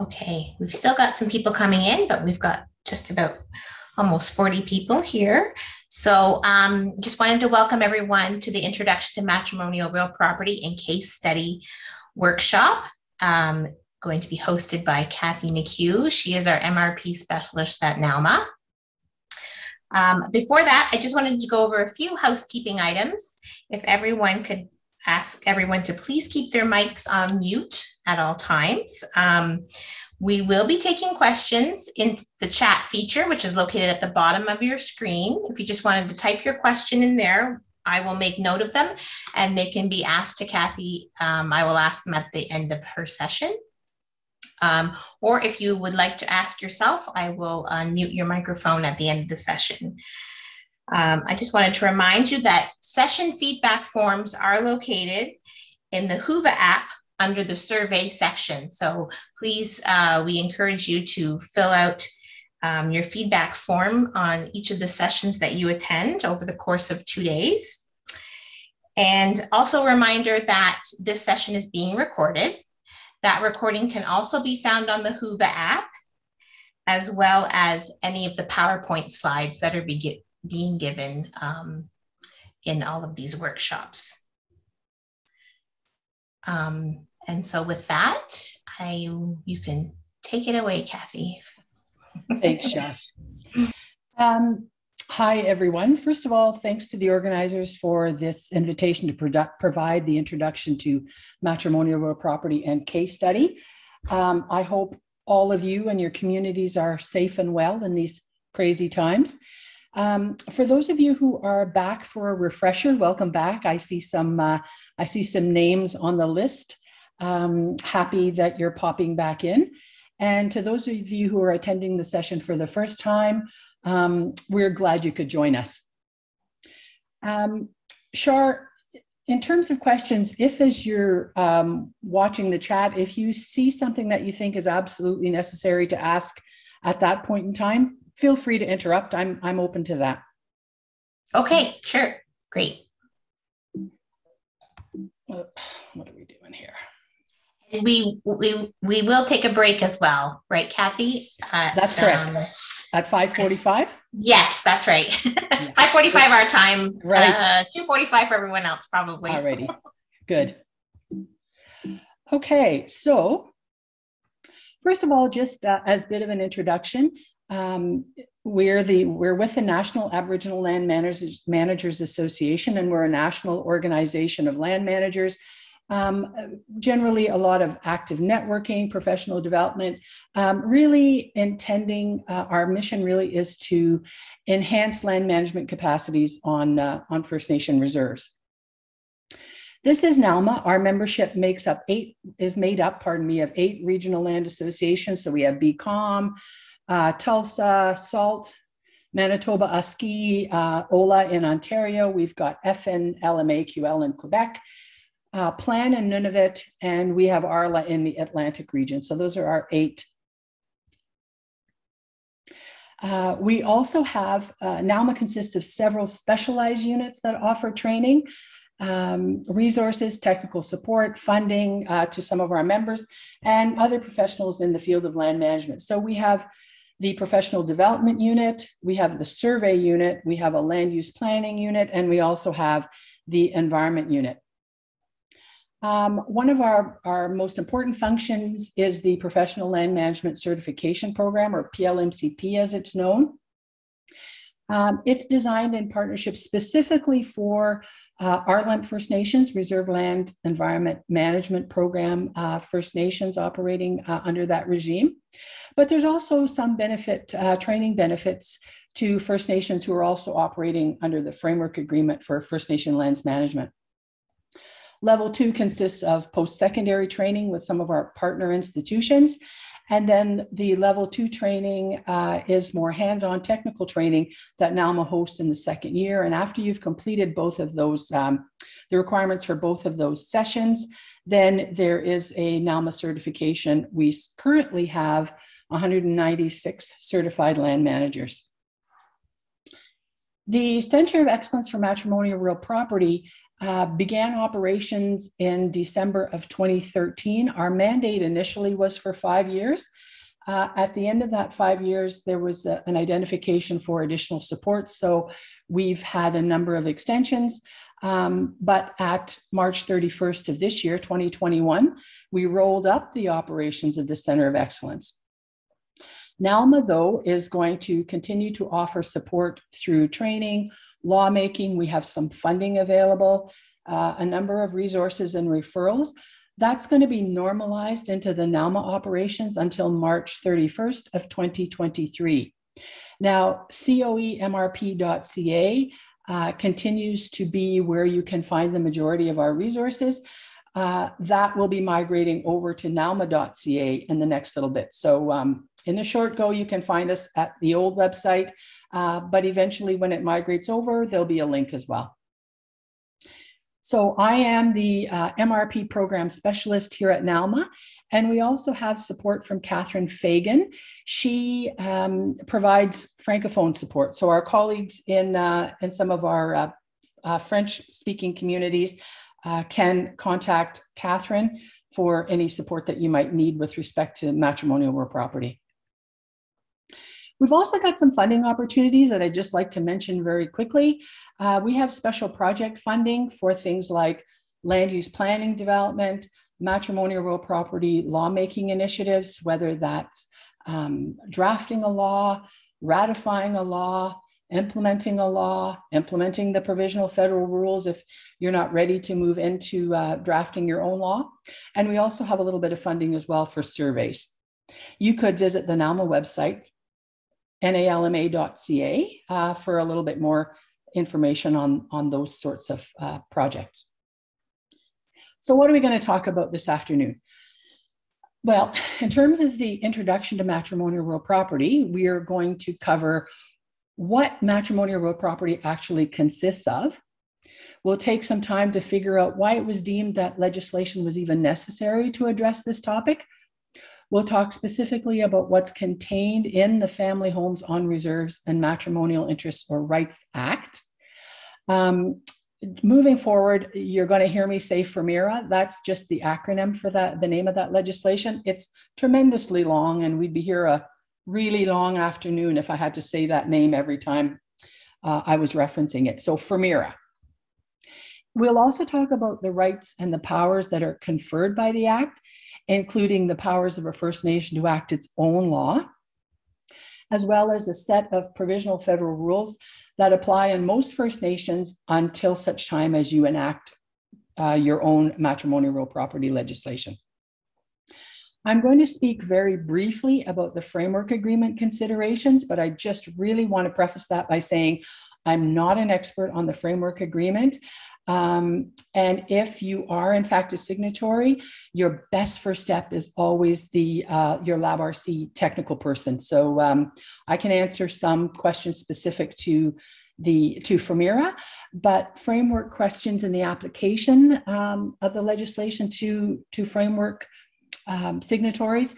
Okay, we've still got some people coming in, but we've got just about almost 40 people here. So um, just wanted to welcome everyone to the Introduction to Matrimonial Real Property and Case Study Workshop. Um, going to be hosted by Kathy McCue. She is our MRP specialist at NALMA. Um, before that, I just wanted to go over a few housekeeping items. If everyone could ask everyone to please keep their mics on mute at all times. Um, we will be taking questions in the chat feature, which is located at the bottom of your screen. If you just wanted to type your question in there, I will make note of them and they can be asked to Kathy. Um, I will ask them at the end of her session. Um, or if you would like to ask yourself, I will unmute your microphone at the end of the session. Um, I just wanted to remind you that session feedback forms are located in the Whova app under the survey section. So please, uh, we encourage you to fill out um, your feedback form on each of the sessions that you attend over the course of two days. And also a reminder that this session is being recorded. That recording can also be found on the Whova app, as well as any of the PowerPoint slides that are be being given um, in all of these workshops. Um, and so with that, I you can take it away, Kathy. Thanks, Jess. Um, hi, everyone. First of all, thanks to the organizers for this invitation to product, provide the introduction to matrimonial real property and case study. Um, I hope all of you and your communities are safe and well in these crazy times. Um, for those of you who are back for a refresher, welcome back. I see some uh, I see some names on the list. Um, happy that you're popping back in. And to those of you who are attending the session for the first time, um, we're glad you could join us. Um, in terms of questions, if as you're um, watching the chat, if you see something that you think is absolutely necessary to ask at that point in time, feel free to interrupt. I'm, I'm open to that. Okay, sure. Great. What are we doing here? we we we will take a break as well, right, Kathy? Uh, that's correct. Um, At five forty-five. Yes, that's right. five forty-five our time. Right. Uh, Two forty-five for everyone else, probably. Alrighty. Good. Okay, so first of all, just uh, as a bit of an introduction, um, we're the we're with the National Aboriginal Land Managers, Managers Association, and we're a national organization of land managers um, generally a lot of active networking, professional development, um, really intending, uh, our mission really is to enhance land management capacities on, uh, on First Nation reserves. This is NALMA. Our membership makes up eight, is made up, pardon me, of eight regional land associations. So we have BCOM, uh, Tulsa, SALT, Manitoba ASKI, uh, OLA in Ontario. We've got FNLMAQL in Quebec, uh, Plan in Nunavut, and we have Arla in the Atlantic region. So those are our eight. Uh, we also have, uh, NALMA consists of several specialized units that offer training, um, resources, technical support, funding uh, to some of our members, and other professionals in the field of land management. So we have the professional development unit, we have the survey unit, we have a land use planning unit, and we also have the environment unit. Um, one of our, our most important functions is the Professional Land Management Certification Program, or PLMCP as it's known. Um, it's designed in partnership specifically for uh, RLEMP First Nations, Reserve Land Environment Management Program, uh, First Nations operating uh, under that regime. But there's also some benefit, uh, training benefits to First Nations who are also operating under the Framework Agreement for First Nation Lands Management. Level two consists of post-secondary training with some of our partner institutions. And then the level two training uh, is more hands-on technical training that NALMA hosts in the second year. And after you've completed both of those, um, the requirements for both of those sessions, then there is a NALMA certification. We currently have 196 certified land managers. The Center of Excellence for Matrimonial Real Property uh, began operations in December of 2013. Our mandate initially was for five years. Uh, at the end of that five years, there was a, an identification for additional support. So we've had a number of extensions. Um, but at March 31st of this year, 2021, we rolled up the operations of the Center of Excellence. NALMA, though, is going to continue to offer support through training, lawmaking. We have some funding available, uh, a number of resources and referrals. That's going to be normalized into the NALMA operations until March 31st of 2023. Now, coemrp.ca uh, continues to be where you can find the majority of our resources. Uh, that will be migrating over to nalma.ca in the next little bit. So um, in the short go, you can find us at the old website, uh, but eventually when it migrates over, there'll be a link as well. So I am the uh, MRP program specialist here at NALMA, and we also have support from Catherine Fagan. She um, provides Francophone support. So our colleagues in, uh, in some of our uh, uh French-speaking communities uh, can contact Catherine for any support that you might need with respect to matrimonial or property. We've also got some funding opportunities that I'd just like to mention very quickly. Uh, we have special project funding for things like land use planning development, matrimonial real property lawmaking initiatives, whether that's um, drafting a law, ratifying a law, implementing a law, implementing the provisional federal rules if you're not ready to move into uh, drafting your own law. And we also have a little bit of funding as well for surveys. You could visit the NALMA website, nalma.ca, uh, for a little bit more information on, on those sorts of uh, projects. So what are we going to talk about this afternoon? Well, in terms of the introduction to matrimonial real property, we are going to cover what matrimonial real property actually consists of. We'll take some time to figure out why it was deemed that legislation was even necessary to address this topic We'll talk specifically about what's contained in the Family Homes on Reserves and Matrimonial Interests or Rights Act. Um, moving forward, you're going to hear me say FHRMIRA. That's just the acronym for that, the name of that legislation. It's tremendously long, and we'd be here a really long afternoon if I had to say that name every time uh, I was referencing it. So FHRMIRA. We'll also talk about the rights and the powers that are conferred by the Act including the powers of a First Nation to act its own law, as well as a set of provisional federal rules that apply in most First Nations until such time as you enact uh, your own matrimonial real property legislation. I'm going to speak very briefly about the framework agreement considerations, but I just really want to preface that by saying I'm not an expert on the framework agreement. Um, and if you are in fact a signatory, your best first step is always the uh, your LabRC technical person. So um, I can answer some questions specific to the to FHRMIRA, but framework questions in the application um, of the legislation to to framework um, signatories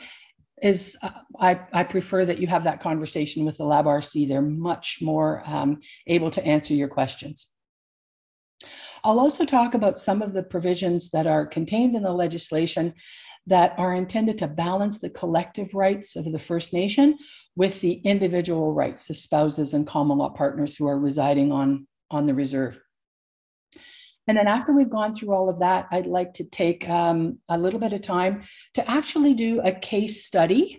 is uh, I, I, prefer that you have that conversation with the LabRC. They're much more um, able to answer your questions. I'll also talk about some of the provisions that are contained in the legislation that are intended to balance the collective rights of the First Nation with the individual rights of spouses and common law partners who are residing on, on the reserve. And then after we've gone through all of that, I'd like to take um, a little bit of time to actually do a case study.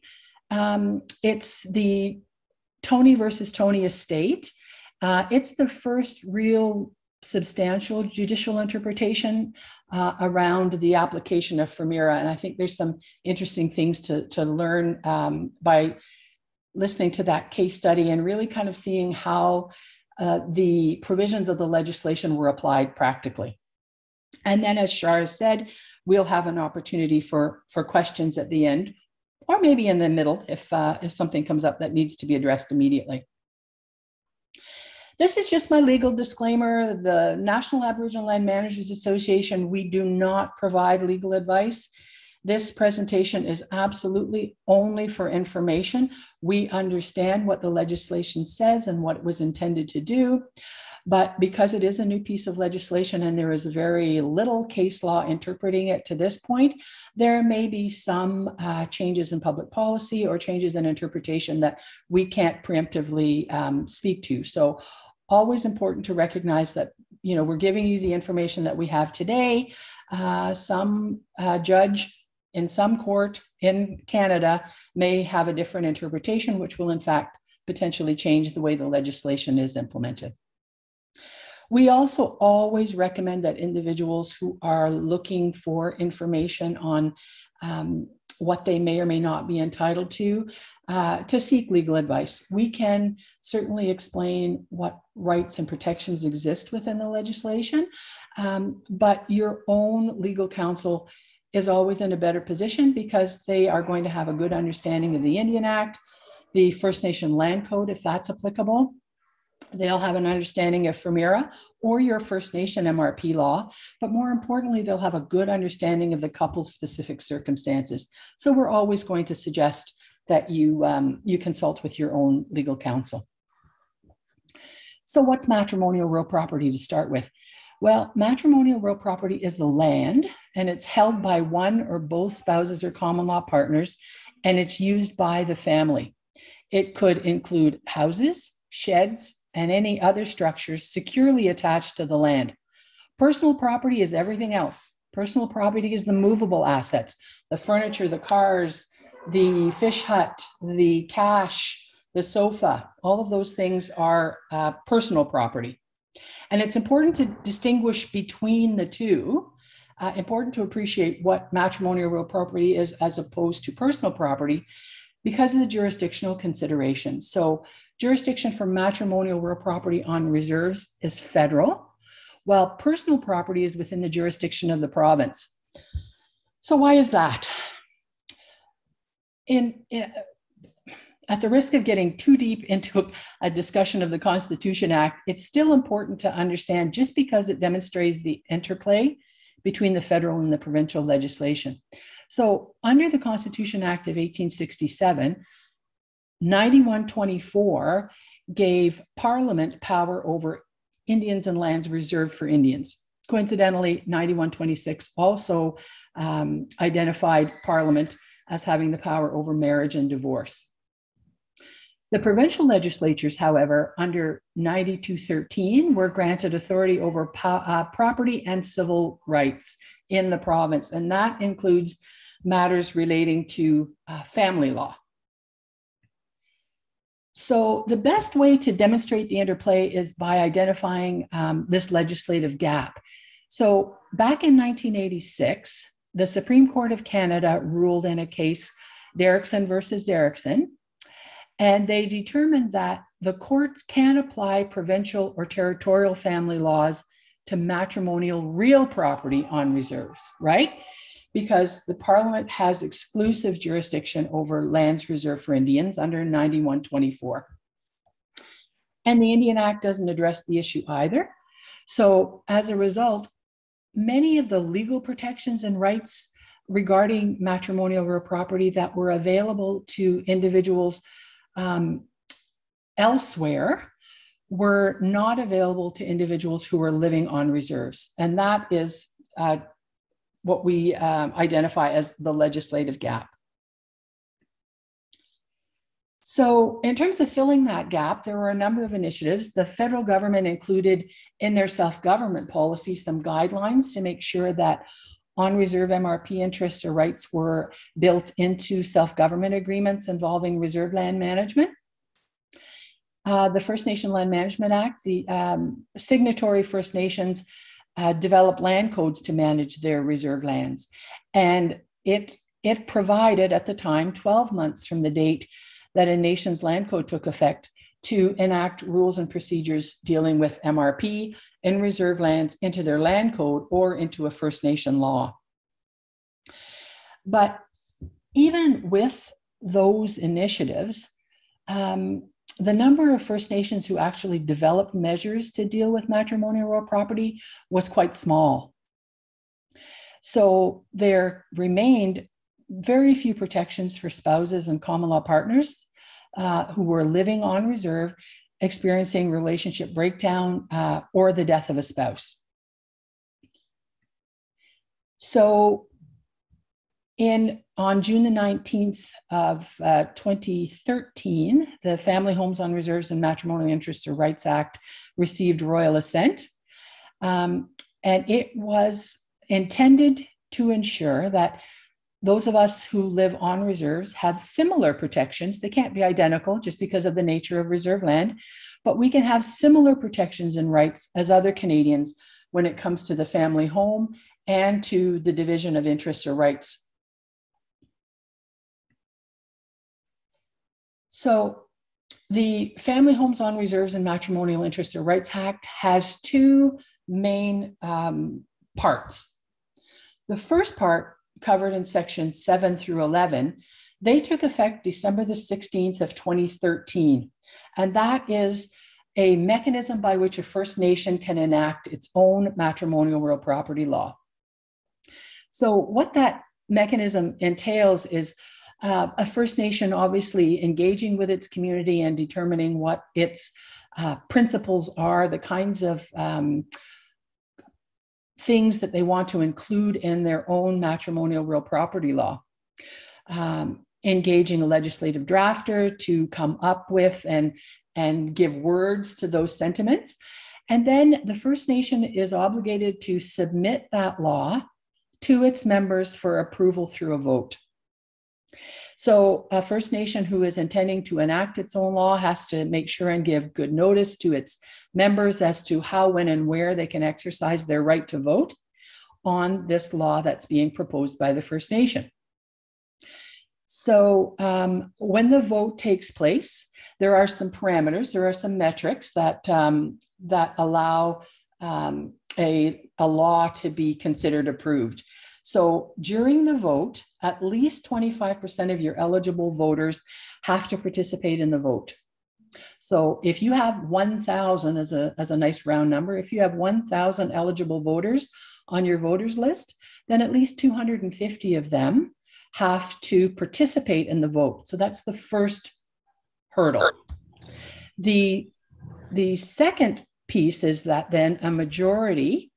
Um, it's the Toney versus Toney estate. Uh, it's the first real substantial judicial interpretation uh, around the application of FHRMIRA. And I think there's some interesting things to, to learn um, by listening to that case study and really kind of seeing how uh, the provisions of the legislation were applied practically. And then, as Shara said, we'll have an opportunity for, for questions at the end, or maybe in the middle if, uh, if something comes up that needs to be addressed immediately. This is just my legal disclaimer. The National Aboriginal Land Managers Association, we do not provide legal advice. This presentation is absolutely only for information. We understand what the legislation says and what it was intended to do. But because it is a new piece of legislation and there is very little case law interpreting it to this point, there may be some uh, changes in public policy or changes in interpretation that we can't preemptively um, speak to. So always important to recognize that you know we're giving you the information that we have today. Uh, some uh, judge in some court in canada may have a different interpretation which will in fact potentially change the way the legislation is implemented. We also always recommend that individuals who are looking for information on um, what they may or may not be entitled to, uh, to seek legal advice. We can certainly explain what rights and protections exist within the legislation, um, but your own legal counsel is always in a better position because they are going to have a good understanding of the Indian Act, the First Nation Land Code, if that's applicable, They'll have an understanding of FHRMIRA or your First Nation MRP law, but more importantly, they'll have a good understanding of the couple's specific circumstances. So we're always going to suggest that you, um, you consult with your own legal counsel. So what's matrimonial real property to start with? Well, matrimonial real property is the land and it's held by one or both spouses or common law partners and it's used by the family. It could include houses, sheds, and any other structures securely attached to the land. Personal property is everything else. Personal property is the movable assets, the furniture, the cars, the fish hut, the cash, the sofa. All of those things are uh, personal property. And it's important to distinguish between the two. Uh, important to appreciate what matrimonial real property is as opposed to personal property because of the jurisdictional considerations. So Jurisdiction for matrimonial real property on reserves is federal, while personal property is within the jurisdiction of the province. So, why is that? In, in at the risk of getting too deep into a discussion of the Constitution Act, it's still important to understand just because it demonstrates the interplay between the federal and the provincial legislation. So, under the Constitution Act of 1867, 9124 gave Parliament power over Indians and lands reserved for Indians. Coincidentally, 9126 also um, identified Parliament as having the power over marriage and divorce. The provincial legislatures, however, under 9213, were granted authority over po- uh, property and civil rights in the province, and that includes matters relating to uh, family law. So, the best way to demonstrate the interplay is by identifying um, this legislative gap. So, back in 1986, the Supreme Court of Canada ruled in a case, Derrickson versus Derrickson, and they determined that the courts can apply provincial or territorial family laws to matrimonial real property on reserves, right? because the Parliament has exclusive jurisdiction over lands reserved for Indians under 9124. And the Indian Act doesn't address the issue either. So, as a result, many of the legal protections and rights regarding matrimonial real property that were available to individuals um, elsewhere were not available to individuals who were living on reserves. And that is uh, what we um, identify as the legislative gap. So, in terms of filling that gap, there were a number of initiatives. The federal government included in their self government policy some guidelines to make sure that on reserve MRP interests or rights were built into self government agreements involving reserve land management. Uh, the First Nation Land Management Act, the um, signatory First Nations uh, develop land codes to manage their reserve lands. And it, it provided at the time 12 months from the date that a nation's land code took effect to enact rules and procedures dealing with MRP and reserve lands into their land code or into a First Nation law. But even with those initiatives, um, the number of First Nations who actually developed measures to deal with matrimonial real property was quite small. So there remained very few protections for spouses and common law partners uh, who were living on reserve, experiencing relationship breakdown, uh, or the death of a spouse. So, in on June the 19th of uh, 2013, the Family Homes on Reserves and Matrimonial Interests or Rights Act received royal assent. Um, and it was intended to ensure that those of us who live on reserves have similar protections. They can't be identical just because of the nature of reserve land, but we can have similar protections and rights as other Canadians when it comes to the family home and to the division of interests or rights. So the Family Homes on Reserves and Matrimonial Interests or Rights Act has two main um, parts. The first part covered in section 7 through 11, they took effect December the 16th of 2013. And that is a mechanism by which a First Nation can enact its own matrimonial real property law. So, what that mechanism entails is uh, a First Nation obviously engaging with its community and determining what its uh, principles are, the kinds of um, things that they want to include in their own matrimonial real property law. Um, engaging a legislative drafter to come up with and, and give words to those sentiments. And then the First Nation is obligated to submit that law to its members for approval through a vote. So, a First Nation who is intending to enact its own law has to make sure and give good notice to its members as to how, when, and where they can exercise their right to vote on this law that's being proposed by the First Nation. So, um, when the vote takes place, there are some parameters, there are some metrics that, um, that allow um, a, a law to be considered approved. So during the vote, at least 25% of your eligible voters have to participate in the vote. So if you have 1,000 as a, as a nice round number, if you have 1,000 eligible voters on your voters list, then at least 250 of them have to participate in the vote. So that's the first hurdle. The, the second piece is that then a majority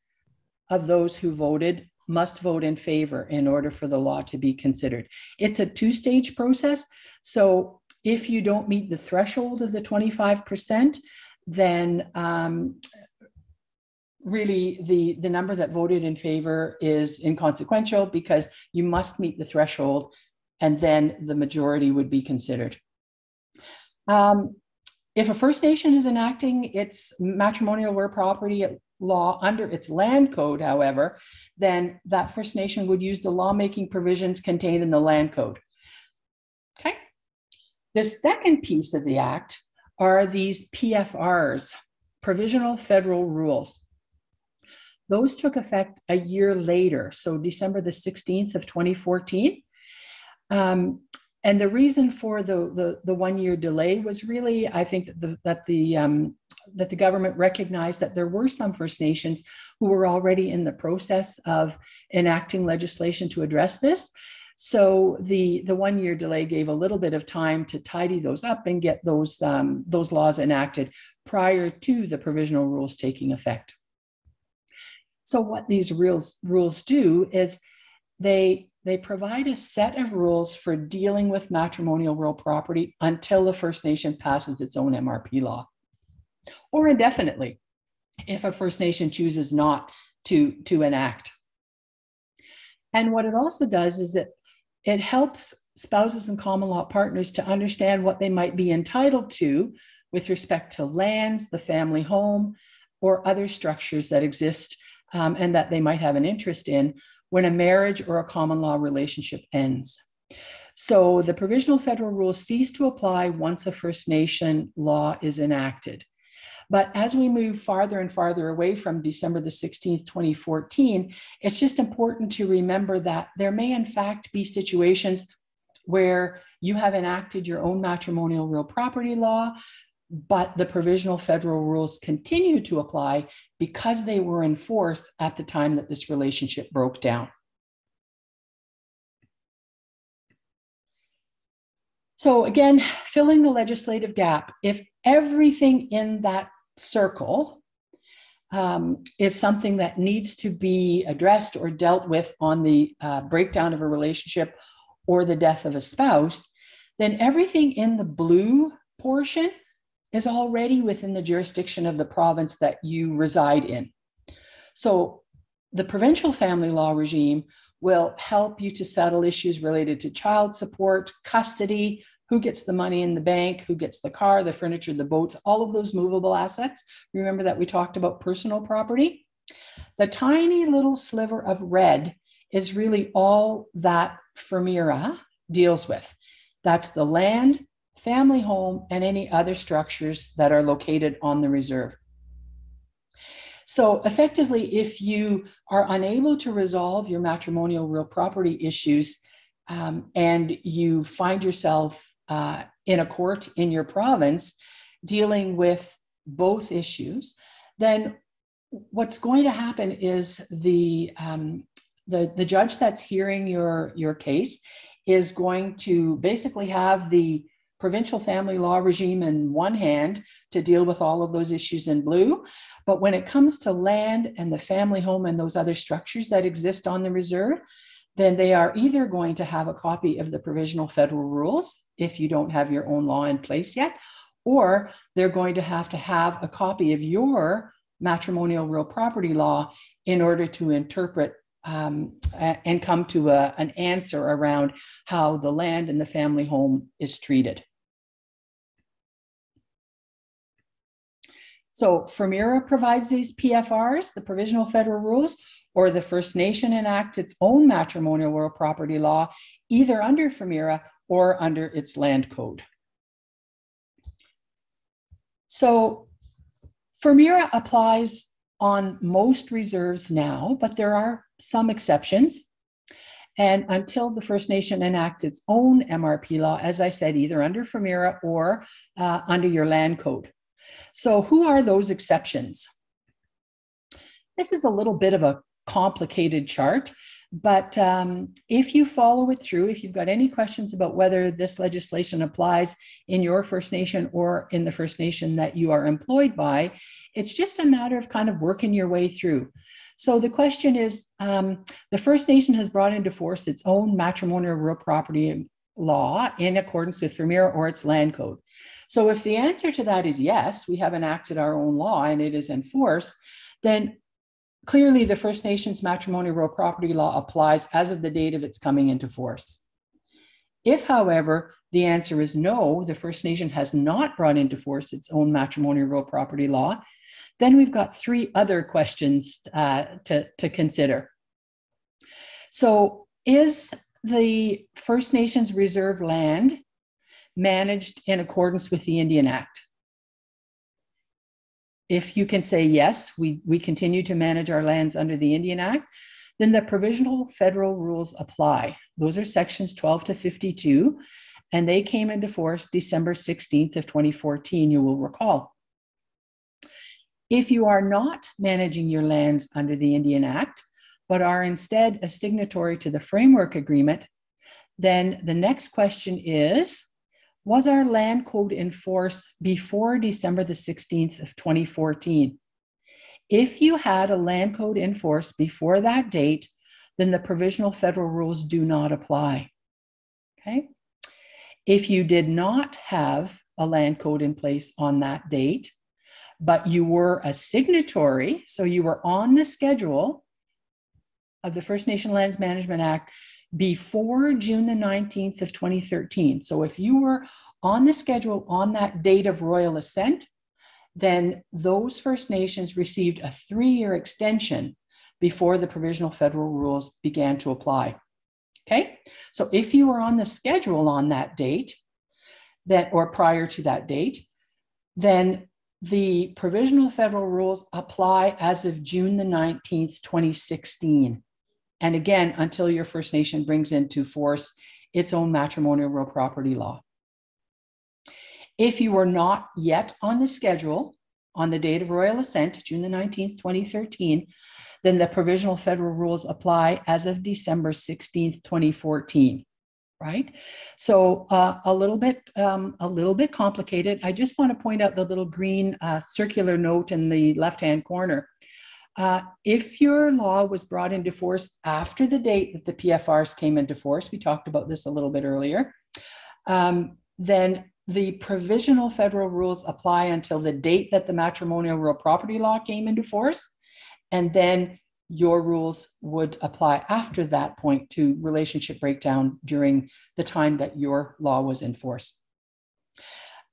of those who voted must vote in favor in order for the law to be considered. It's a two stage process. So if you don't meet the threshold of the 25%, then um, really the, the number that voted in favor is inconsequential because you must meet the threshold and then the majority would be considered. Um, if a First Nation is enacting its matrimonial real property law under its land code, however, then that First Nation would use the lawmaking provisions contained in the land code. Okay. The second piece of the act are these PFRs, provisional federal rules. Those took effect a year later, so December the 16th of 2014. Um, and the reason for the, the, the one year delay was really, I think that the, that the um, that the government recognized that there were some First Nations who were already in the process of enacting legislation to address this. So the the one year delay gave a little bit of time to tidy those up and get those um, those laws enacted prior to the provisional rules taking effect. So what these rules rules do is they they provide a set of rules for dealing with matrimonial real property until the First Nation passes its own MRP law or indefinitely if a First Nation chooses not to, to enact. And what it also does is it, it helps spouses and common law partners to understand what they might be entitled to with respect to lands, the family home, or other structures that exist um, and that they might have an interest in when a marriage or a common law relationship ends. So the provisional federal rules cease to apply once a First Nation law is enacted. But as we move farther and farther away from December the 16th, 2014, it's just important to remember that there may, in fact, be situations where you have enacted your own matrimonial real property law, but the provisional federal rules continue to apply because they were in force at the time that this relationship broke down. So, again, filling the legislative gap. If everything in that circle um, is something that needs to be addressed or dealt with on the uh, breakdown of a relationship or the death of a spouse, then everything in the blue portion is already within the jurisdiction of the province that you reside in. So the provincial family law regime will help you to settle issues related to child support, custody, who gets the money in the bank, who gets the car, the furniture, the boats, all of those movable assets. Remember that we talked about personal property? The tiny little sliver of red is really all that FHRMIRA deals with. That's the land, family home, and any other structures that are located on the reserve. So, effectively, if you are unable to resolve your matrimonial real property issues um, and you find yourself uh, in a court in your province dealing with both issues, then what's going to happen is the um, the, the judge that's hearing your your case is going to basically have the provincial family law regime in one hand to deal with all of those issues in blue. But when it comes to land and the family home and those other structures that exist on the reserve, then they are either going to have a copy of the provisional federal rules if you don't have your own law in place yet, or they're going to have to have a copy of your matrimonial real property law in order to interpret um, and come to a, an answer around how the land and the family home is treated. So FHRMIRA provides these PFRs, the provisional federal rules, or the First Nation enacts its own matrimonial real property law, either under FHRMIRA or under its land code. So FHRMIRA applies on most reserves now, but there are some exceptions. And until the First Nation enacts its own MRP law, as I said, either under FHRMIRA or uh, under your land code. So, who are those exceptions? This is a little bit of a complicated chart, but um, if you follow it through, if you've got any questions about whether this legislation applies in your First Nation or in the First Nation that you are employed by, it's just a matter of kind of working your way through. So the question is um, the First Nation has brought into force its own matrimonial real property law in accordance with FHRMIRA or its land code. So if the answer to that is yes, we have enacted our own law and it is in force, then clearly the First Nations matrimonial property law applies as of the date of its coming into force. If, however, the answer is no, the First Nation has not brought into force its own matrimonial property law, then we've got three other questions uh, to, to consider. So, is the First Nations reserve land managed in accordance with the Indian Act? If you can say yes, we, we continue to manage our lands under the Indian Act, then the provisional federal rules apply. Those are sections 12 to 52, and they came into force December 16th of 2014, you will recall. If you are not managing your lands under the Indian Act, but are instead a signatory to the framework agreement, then the next question is Was our land code in force before December the 16th of 2014? If you had a land code in force before that date, then the provisional federal rules do not apply. Okay? If you did not have a land code in place on that date, but you were a signatory, so you were on the schedule of the First Nation Lands Management Act before June the 19th of 2013. So if you were on the schedule on that date of royal assent, then those First Nations received a three-year extension before the provisional federal rules began to apply. Okay, so if you were on the schedule on that date, that or prior to that date, then the provisional federal rules apply as of June the 19th, 2016. And again, until your First Nation brings into force its own matrimonial real property law. If you are not yet on the schedule on the date of royal assent, June the 19th, 2013, then the provisional federal rules apply as of December 16th, 2014, right? So uh, a little bit, um, a little bit complicated. I just want to point out the little green uh, circular note in the left-hand corner. Uh, if your law was brought into force after the date that the PFRs came into force, we talked about this a little bit earlier, um, then the provisional federal rules apply until the date that the matrimonial real property law came into force. And then your rules would apply after that point to relationship breakdown during the time that your law was in force.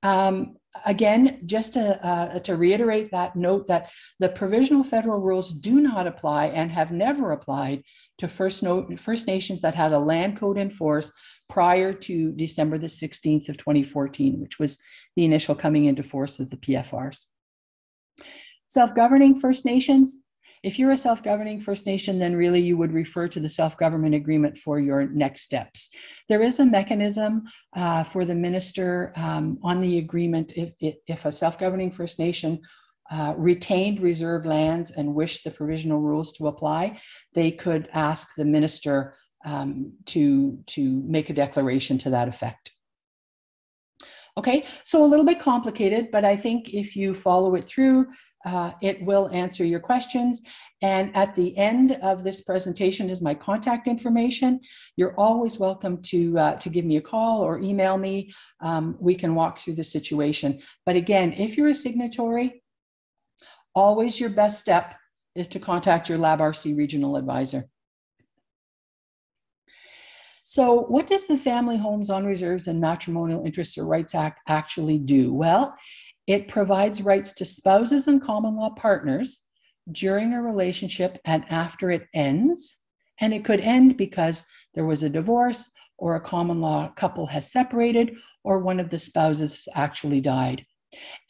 Um, again, just to, uh, to reiterate that note that the provisional federal rules do not apply and have never applied to First, First Nations that had a land code in force prior to December the 16th of 2014, which was the initial coming into force of the PFRs. Self-governing First Nations, if you're a self governing First Nation, then really you would refer to the self government agreement for your next steps. There is a mechanism uh, for the minister um, on the agreement if, if a self governing First Nation uh, retained reserve lands and wished the provisional rules to apply, they could ask the minister um, to, to make a declaration to that effect. Okay, so a little bit complicated, but I think if you follow it through, uh, it will answer your questions. And at the end of this presentation is my contact information. You're always welcome to, uh, to give me a call or email me. Um, we can walk through the situation. But again, if you're a signatory, always your best step is to contact your LabRC regional advisor. So, what does the Family Homes on Reserves and Matrimonial Interests or Rights Act actually do? Well, it provides rights to spouses and common law partners during a relationship and after it ends. And it could end because there was a divorce or a common law couple has separated or one of the spouses actually died.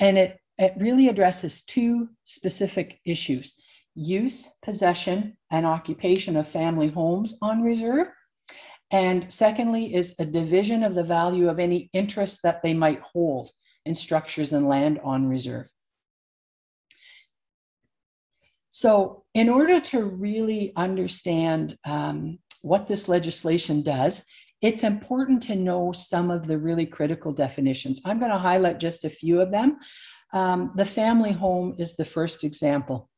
And it, it really addresses two specific issues use, possession, and occupation of family homes on reserve and secondly, is a division of the value of any interest that they might hold in structures and land on reserve. So, in order to really understand um, what this legislation does, it's important to know some of the really critical definitions. I'm going to highlight just a few of them. Um, the family home is the first example.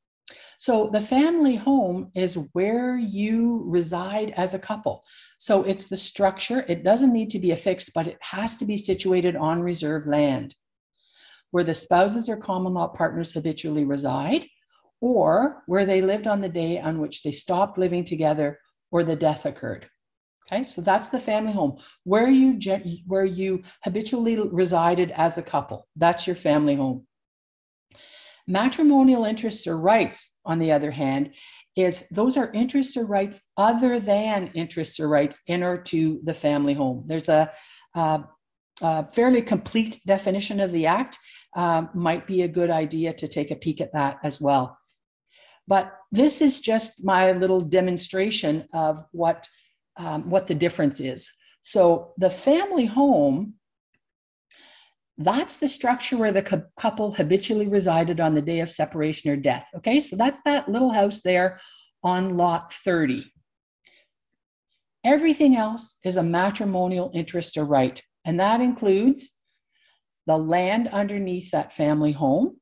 So the family home is where you reside as a couple. So it's the structure. It doesn't need to be affixed, but it has to be situated on reserve land where the spouses or common law partners habitually reside or where they lived on the day on which they stopped living together or the death occurred. Okay, so that's the family home where you where you habitually resided as a couple. That's your family home. Matrimonial interests or rights, on the other hand, is those are interests or rights other than interests or rights inner to the family home. There's a, a, a fairly complete definition of the act. Uh, might be a good idea to take a peek at that as well. But this is just my little demonstration of what, um, what the difference is. So the family home that's the structure where the couple habitually resided on the day of separation or death. Okay, so that's that little house there on lot 30. Everything else is a matrimonial interest or right, and that includes the land underneath that family home,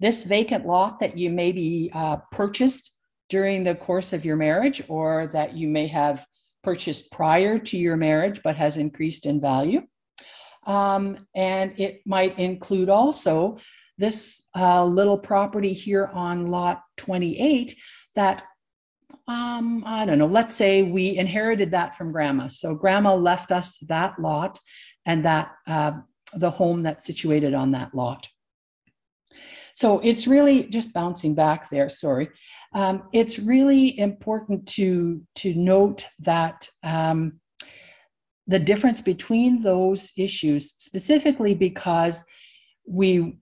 this vacant lot that you maybe uh, purchased during the course of your marriage or that you may have purchased prior to your marriage but has increased in value um, and it might include also this uh, little property here on lot 28 that um, I don't know, let's say we inherited that from grandma. So grandma left us that lot and that uh, the home that's situated on that lot. So it's really just bouncing back there, sorry. Um, it's really important to, to note that um, the difference between those issues, specifically because we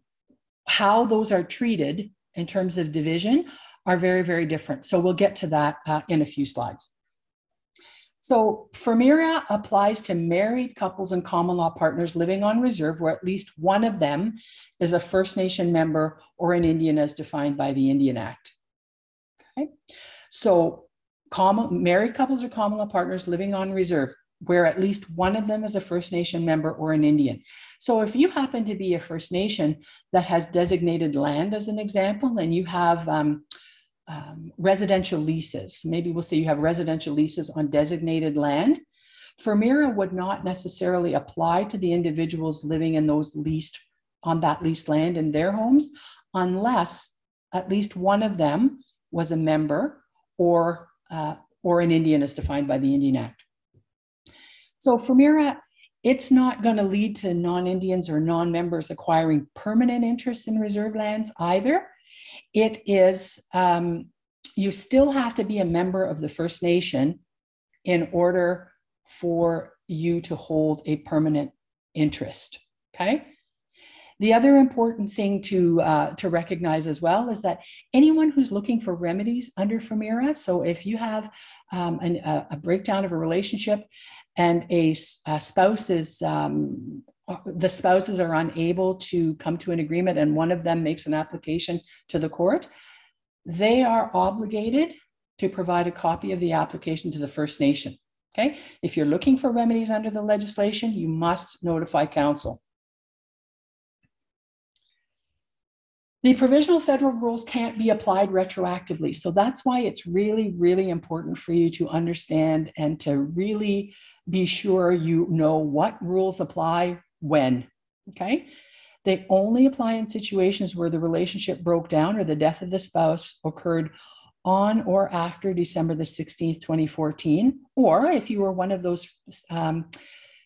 how those are treated in terms of division are very, very different. So we'll get to that uh, in a few slides. So FHRMIRA applies to married couples and common law partners living on reserve where at least one of them is a First Nation member or an Indian as defined by the Indian Act. Okay. So common, married couples or common law partners living on reserve where at least one of them is a First Nation member or an Indian. So if you happen to be a First Nation that has designated land, as an example, and you have um, um, residential leases, maybe we'll say you have residential leases on designated land, FHRMIRA would not necessarily apply to the individuals living in those leased on that leased land in their homes unless at least one of them was a member or uh, or an Indian as defined by the Indian Act. So FHRMIRA, it's not going to lead to non-Indians or non-members acquiring permanent interests in reserve lands either. It is, um, you still have to be a member of the First Nation in order for you to hold a permanent interest, okay? The other important thing to, uh, to recognize as well is that anyone who's looking for remedies under FHRMIRA, so if you have um, an, a, a, breakdown of a relationship and a, a spouse is, um, the spouses are unable to come to an agreement and one of them makes an application to the court, they are obligated to provide a copy of the application to the First Nation. Okay, if you're looking for remedies under the legislation, you must notify council. The provisional federal rules can't be applied retroactively. So that's why it's really, really important for you to understand and to really be sure you know what rules apply when. Okay. They only apply in situations where the relationship broke down or the death of the spouse occurred on or after December the 16th, 2014, or if you were one of those um,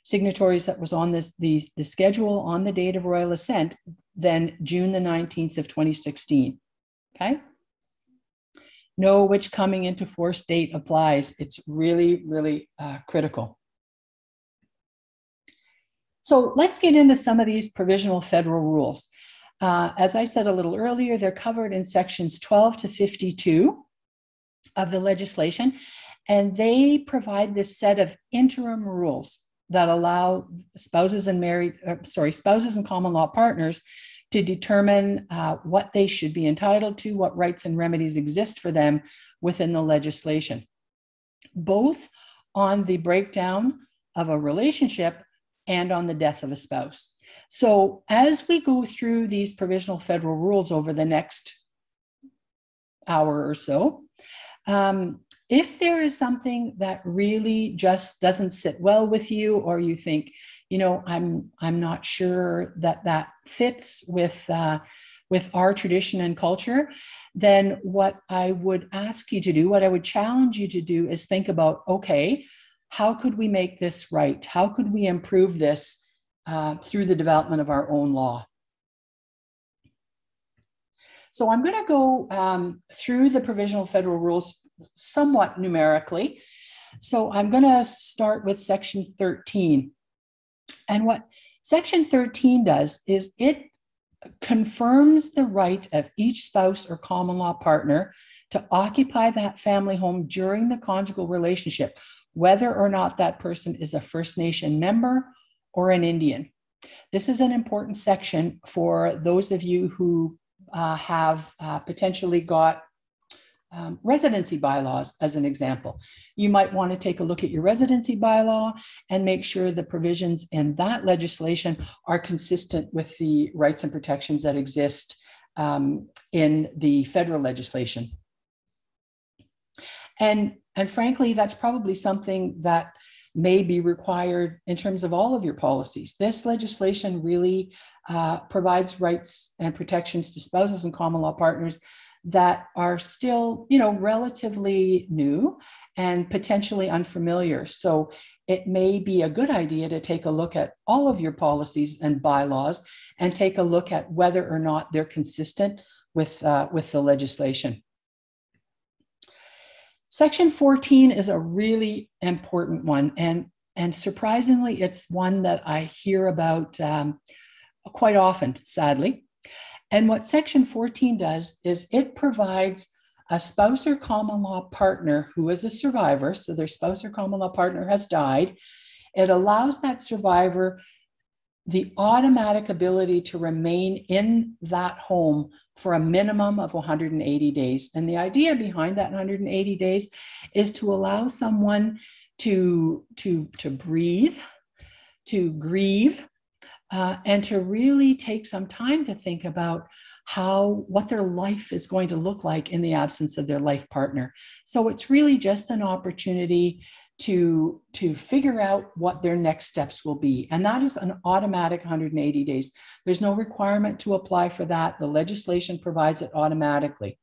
signatories that was on this the, the schedule on the date of royal assent, then June the 19th of 2016. Okay. Know which coming into force date applies. It's really, really uh, critical. So let's get into some of these provisional federal rules. Uh, as I said a little earlier, they're covered in sections 12 to 52 of the legislation, and they provide this set of interim rules that allow spouses and married, uh, sorry, spouses and common law partners to determine uh, what they should be entitled to, what rights and remedies exist for them within the legislation, both on the breakdown of a relationship and on the death of a spouse. So, as we go through these provisional federal rules over the next hour or so, um, if there is something that really just doesn't sit well with you or you think you know i'm i'm not sure that that fits with uh, with our tradition and culture then what i would ask you to do what i would challenge you to do is think about okay how could we make this right? How could we improve this uh, through the development of our own law? So i'm going to go um, through the provisional federal rules somewhat numerically. So I'm going to start with section 13. And what section 13 does is it confirms the right of each spouse or common law partner to occupy that family home during the conjugal relationship, whether or not that person is a First Nation member or an Indian. This is an important section for those of you who uh, have uh, potentially got um, residency bylaws as an example. You might want to take a look at your residency bylaw and make sure the provisions in that legislation are consistent with the rights and protections that exist um, in the federal legislation. And, and frankly, that's probably something that may be required in terms of all of your policies. This legislation really uh, provides rights and protections to spouses and common law partners that are still, you know, relatively new and potentially unfamiliar. So it may be a good idea to take a look at all of your policies and bylaws and take a look at whether or not they're consistent with, uh, with the legislation. Section 14 is a really important one, and, and surprisingly, it's one that I hear about um, quite often, sadly. And what Section 14 does is it provides a spouse or common law partner who is a survivor, so their spouse or common law partner has died. It allows that survivor the automatic ability to remain in that home for a minimum of 180 days. And the idea behind that 180 days is to allow someone to to to breathe, to grieve, uh, and to really take some time to think about how what their life is going to look like in the absence of their life partner. So it's really just an opportunity to to figure out what their next steps will be. And that is an automatic 180 days. There's no requirement to apply for that. The legislation provides it automatically.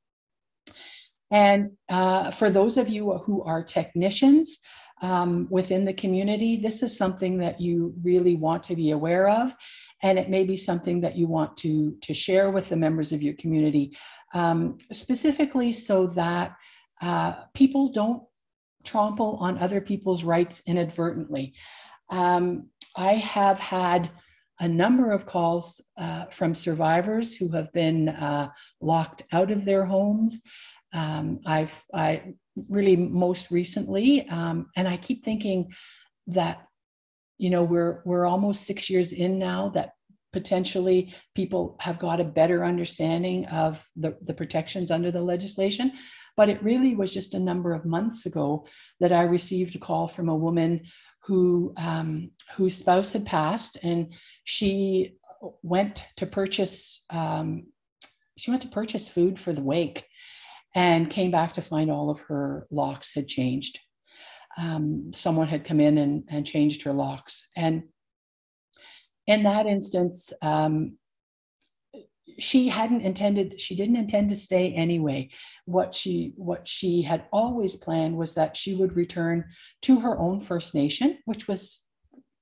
And uh, for those of you who are technicians um, within the community this is something that you really want to be aware of and it may be something that you want to to share with the members of your community um, specifically so that uh, people don't trample on other people's rights inadvertently. Um, I have had a number of calls uh, from survivors who have been uh, locked out of their homes. Um, I've I really most recently, um, and I keep thinking that you know we're we're almost six years in now that potentially people have got a better understanding of the, the protections under the legislation. But it really was just a number of months ago that I received a call from a woman who um, whose spouse had passed, and she went to purchase um, she went to purchase food for the wake, and came back to find all of her locks had changed. Um, someone had come in and, and changed her locks, and in that instance, um, she hadn't intended she didn't intend to stay anyway. What she what she had always planned was that she would return to her own first nation which was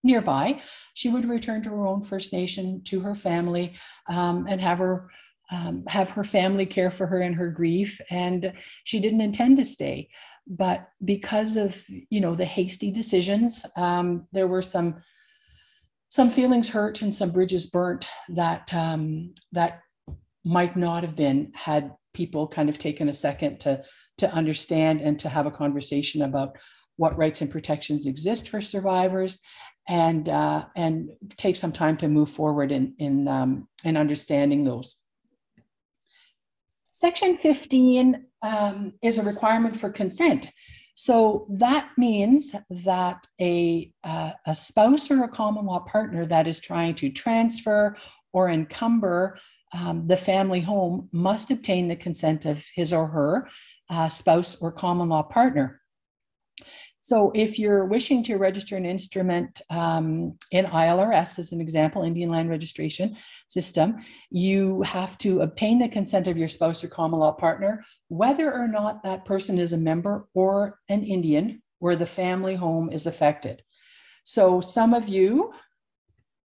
nearby. She would return to her own first nation to her family um, and have her um, have her family care for her in her grief and she didn't intend to stay but because of you know the hasty decisions um, there were some some feelings hurt and some bridges burnt that um, that might not have been had people kind of taken a second to to understand and to have a conversation about what rights and protections exist for survivors and uh, and take some time to move forward in in um, in understanding those. Section 15 um, is a requirement for consent. So that means that a, uh, a spouse or a common law partner that is trying to transfer or encumber um, the family home must obtain the consent of his or her uh, spouse or common law partner. So if you're wishing to register an instrument um, in ILRS, as an example, Indian Land Registration System, you have to obtain the consent of your spouse or common law partner, whether or not that person is a member or an Indian where the family home is affected. So some of you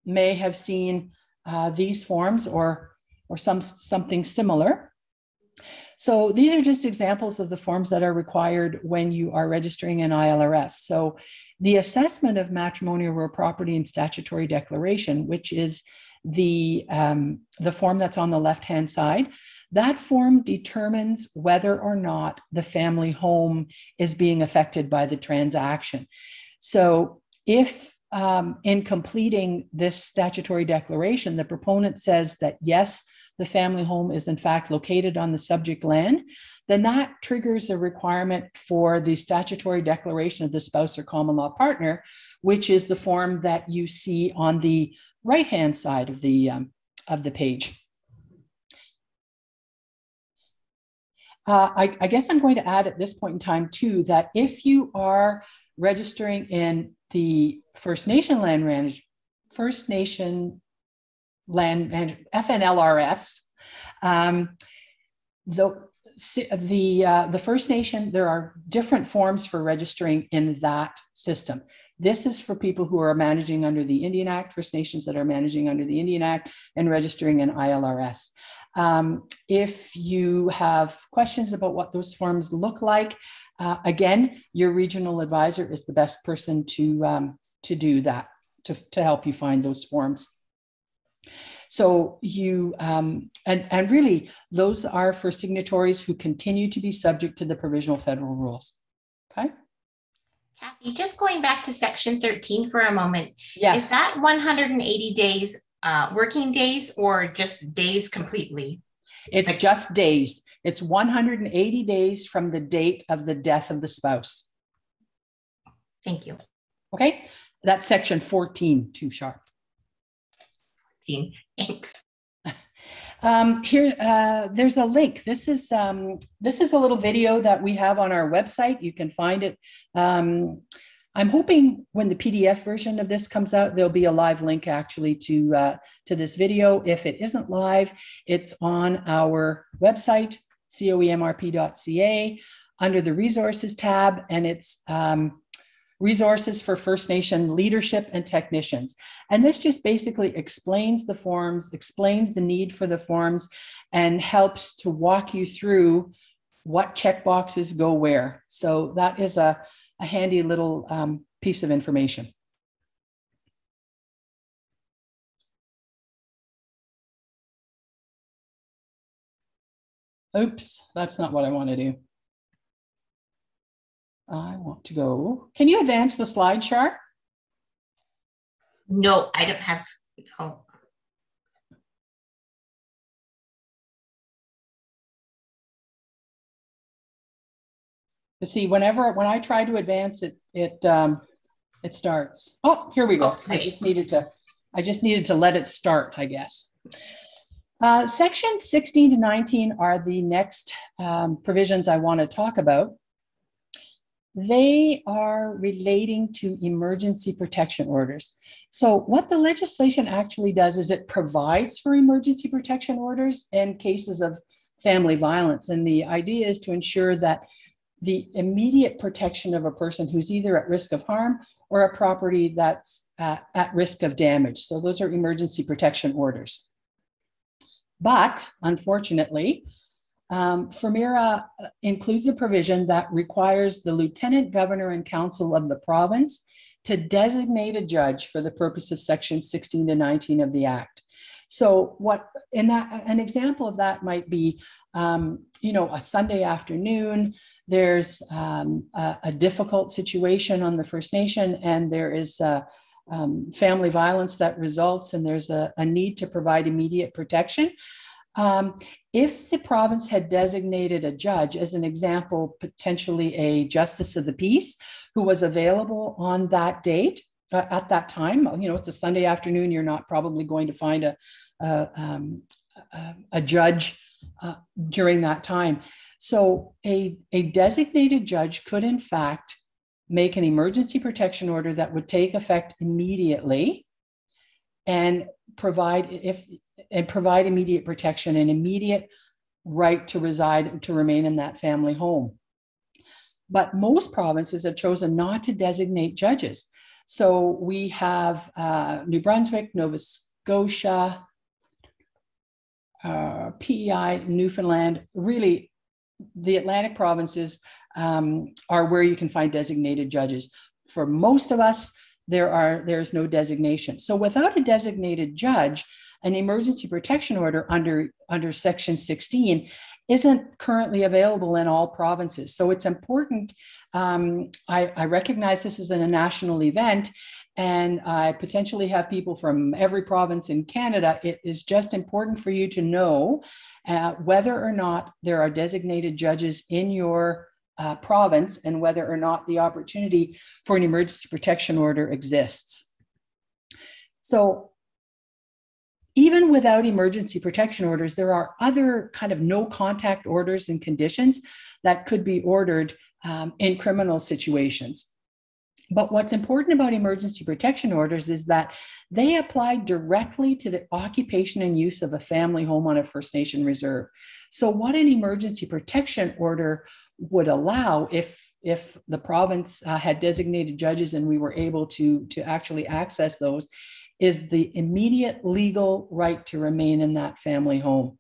may have seen uh, these forms or, or some, something similar. So these are just examples of the forms that are required when you are registering an ILRS. So the assessment of matrimonial real property and statutory declaration, which is the, um, the form that's on the left-hand side, that form determines whether or not the family home is being affected by the transaction. So if um, in completing this statutory declaration, the proponent says that yes, the family home is in fact located on the subject land, then that triggers a requirement for the statutory declaration of the spouse or common law partner, which is the form that you see on the right hand side of the, um, of the page. Uh, I, I, guess I'm going to add at this point in time too that if you are registering in the First Nation land manage, First Nation land management, FNLRS. Um, the the uh, the First Nation, there are different forms for registering in that system. This is for people who are managing under the Indian Act, First Nations that are managing under the Indian Act, and registering in ILRS. Um, if you have questions about what those forms look like, uh, again, your regional advisor is the best person to um, to do that to, to help you find those forms. So you, um, and, and really those are for signatories who continue to be subject to the provisional federal rules. Okay. Kathy, just going back to section 13 for a moment. Yes. Is that 180 days, uh, working days or just days completely? It's like, just days. It's 180 days from the date of the death of the spouse. Thank you. Okay, that's section 14, too sharp. Thanks. Um, here, uh, there's a link. This is um, this is a little video that we have on our website. You can find it. Um, I'm hoping when the PDF version of this comes out, there'll be a live link actually to uh, to this video. If it isn't live, it's on our website, coemrp.ca, under the resources tab, and it's um, resources for First Nation leadership and technicians. And this just basically explains the forms, explains the need for the forms, and helps to walk you through what checkboxes go where. So that is a, a handy little um, piece of information. Oops, that's not what I want to do. I want to go. Can you advance the slide, Char? No, I don't have. Oh. You see, whenever when I try to advance it, it um, it starts. Oh, here we go. Okay. I just needed to. I just needed to let it start. I guess. Uh, sections 16 to 19 are the next um, provisions I want to talk about. They are relating to emergency protection orders. So, what the legislation actually does is it provides for emergency protection orders in cases of family violence. And the idea is to ensure that the immediate protection of a person who's either at risk of harm or a property that's uh, at risk of damage. So, those are emergency protection orders. But unfortunately, um, uh, includes a provision that requires the lieutenant governor and council of the province to designate a judge for the purpose of section 16 to 19 of the act. So, what in that an example of that might be, um, you know, a Sunday afternoon. There's um, a, a, difficult situation on the First Nation, and there is uh, um, family violence that results, and there's a, a need to provide immediate protection. If the province had designated a judge, as an example, potentially a justice of the peace who was available on that date, uh, at that time, you know, it's a Sunday afternoon, you're not probably going to find a, a, um, a, a judge uh, during that time. So a, a designated judge could, in fact, make an emergency protection order that would take effect immediately and provide if and provide immediate protection and immediate right to reside to remain in that family home. But most provinces have chosen not to designate judges. So we have uh, new brunswick nova scotia uh, pei newfoundland. Really the atlantic provinces um, are where you can find designated judges. For most of us there are there's no designation. So without a designated judge an emergency protection order under under section 16 isn't currently available in all provinces so it's important um, I, I recognize this is a national event and i potentially have people from every province in canada it is just important for you to know uh, whether or not there are designated judges in your uh, province and whether or not the opportunity for an emergency protection order exists. So even without emergency protection orders, there are other kind of no contact orders and conditions that could be ordered um, in criminal situations. But what's important about emergency protection orders is that they apply directly to the occupation and use of a family home on a First Nation reserve. So, what an emergency protection order would allow if if the province uh, had designated judges and we were able to to actually access those is the immediate legal right to remain in that family home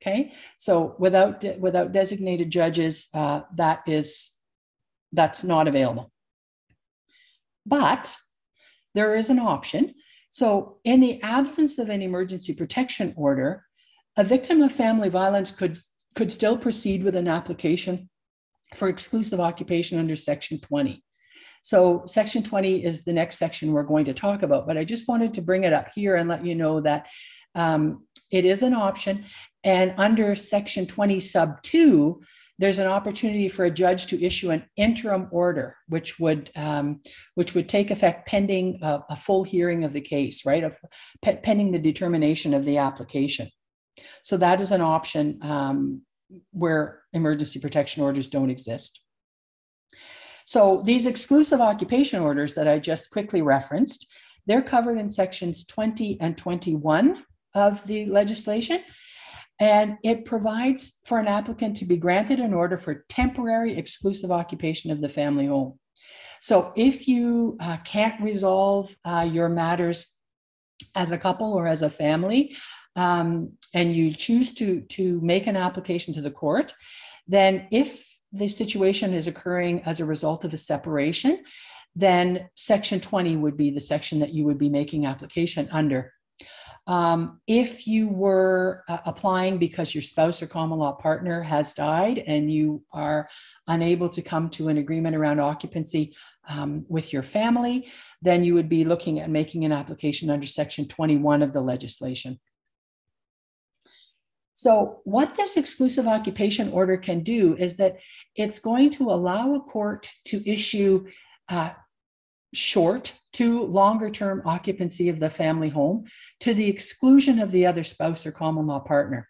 okay so without de- without designated judges uh, that is that's not available but there is an option. So, in the absence of an emergency protection order, a victim of family violence could, could still proceed with an application for exclusive occupation under Section 20. So, Section 20 is the next section we're going to talk about, but I just wanted to bring it up here and let you know that um, it is an option. And under Section 20, sub 2, there's an opportunity for a judge to issue an interim order, which would um, which would take effect pending a, a, full hearing of the case, right? Of, pending the determination of the application. So that is an option um, where emergency protection orders don't exist. So these exclusive occupation orders that I just quickly referenced, they're covered in sections 20 and 21 of the legislation. And it provides for an applicant to be granted an order for temporary exclusive occupation of the family home. So if you uh, can't resolve uh, your matters as a couple or as a family, um, and you choose to, to make an application to the court, then if the situation is occurring as a result of a separation, then section 20 would be the section that you would be making application under. Um, if you were uh, applying because your spouse or common law partner has died and you are unable to come to an agreement around occupancy um, with your family, then you would be looking at making an application under Section 21 of the legislation. So, what this exclusive occupation order can do is that it's going to allow a court to issue uh, short to longer term occupancy of the family home to the exclusion of the other spouse or common law partner.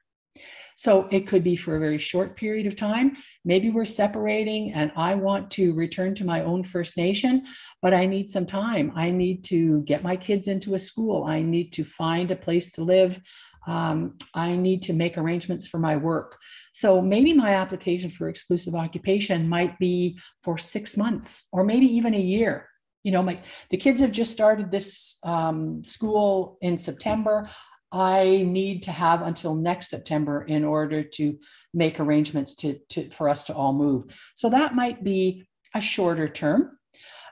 So it could be for a very short period of time. Maybe we're separating and I want to return to my own First Nation, but I need some time. I need to get my kids into a school. I need to find a place to live. Um, I need to make arrangements for my work. So maybe my application for exclusive occupation might be for six months or maybe even a year. You know, my the kids have just started this um, school in September. I need to have until next September in order to make arrangements to, to for us to all move. So that might be a shorter term.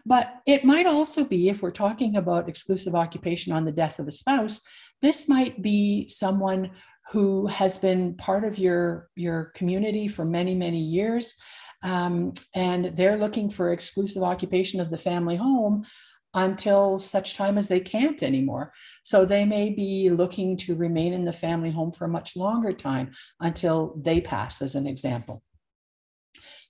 But it might also be, if we're talking about exclusive occupation on the death of a spouse, this might be someone who has been part of your, your community for many, many years. Um, and they're looking for exclusive occupation of the family home until such time as they can't anymore. So they may be looking to remain in the family home for a much longer time until they pass, as an example.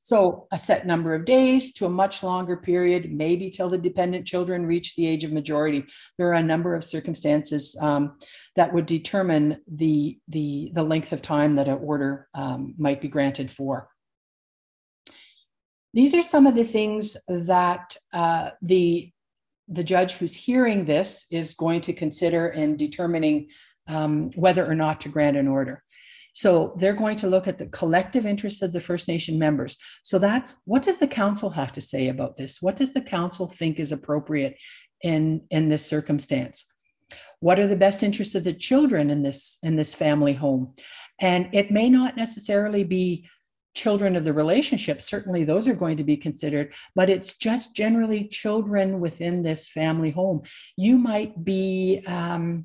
So a set number of days to a much longer period, maybe till the dependent children reach the age of majority. There are a number of circumstances um, that would determine the, the, the length of time that an order um, might be granted for. These are some of the things that uh, the, the judge who's hearing this is going to consider in determining um, whether or not to grant an order. So they're going to look at the collective interests of the First Nation members. So that's what does the council have to say about this? What does the council think is appropriate in, in this circumstance? What are the best interests of the children in this in this family home? And it may not necessarily be children of the relationship certainly those are going to be considered but it's just generally children within this family home you might be um,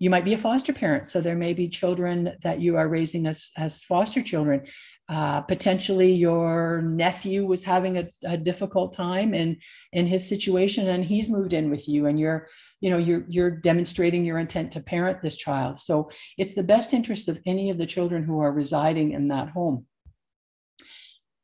you might be a foster parent, so there may be children that you are raising as, as foster children. Uh, potentially, your nephew was having a, a, difficult time in in his situation, and he's moved in with you, and you're, you know, you're you're demonstrating your intent to parent this child. So it's the best interest of any of the children who are residing in that home.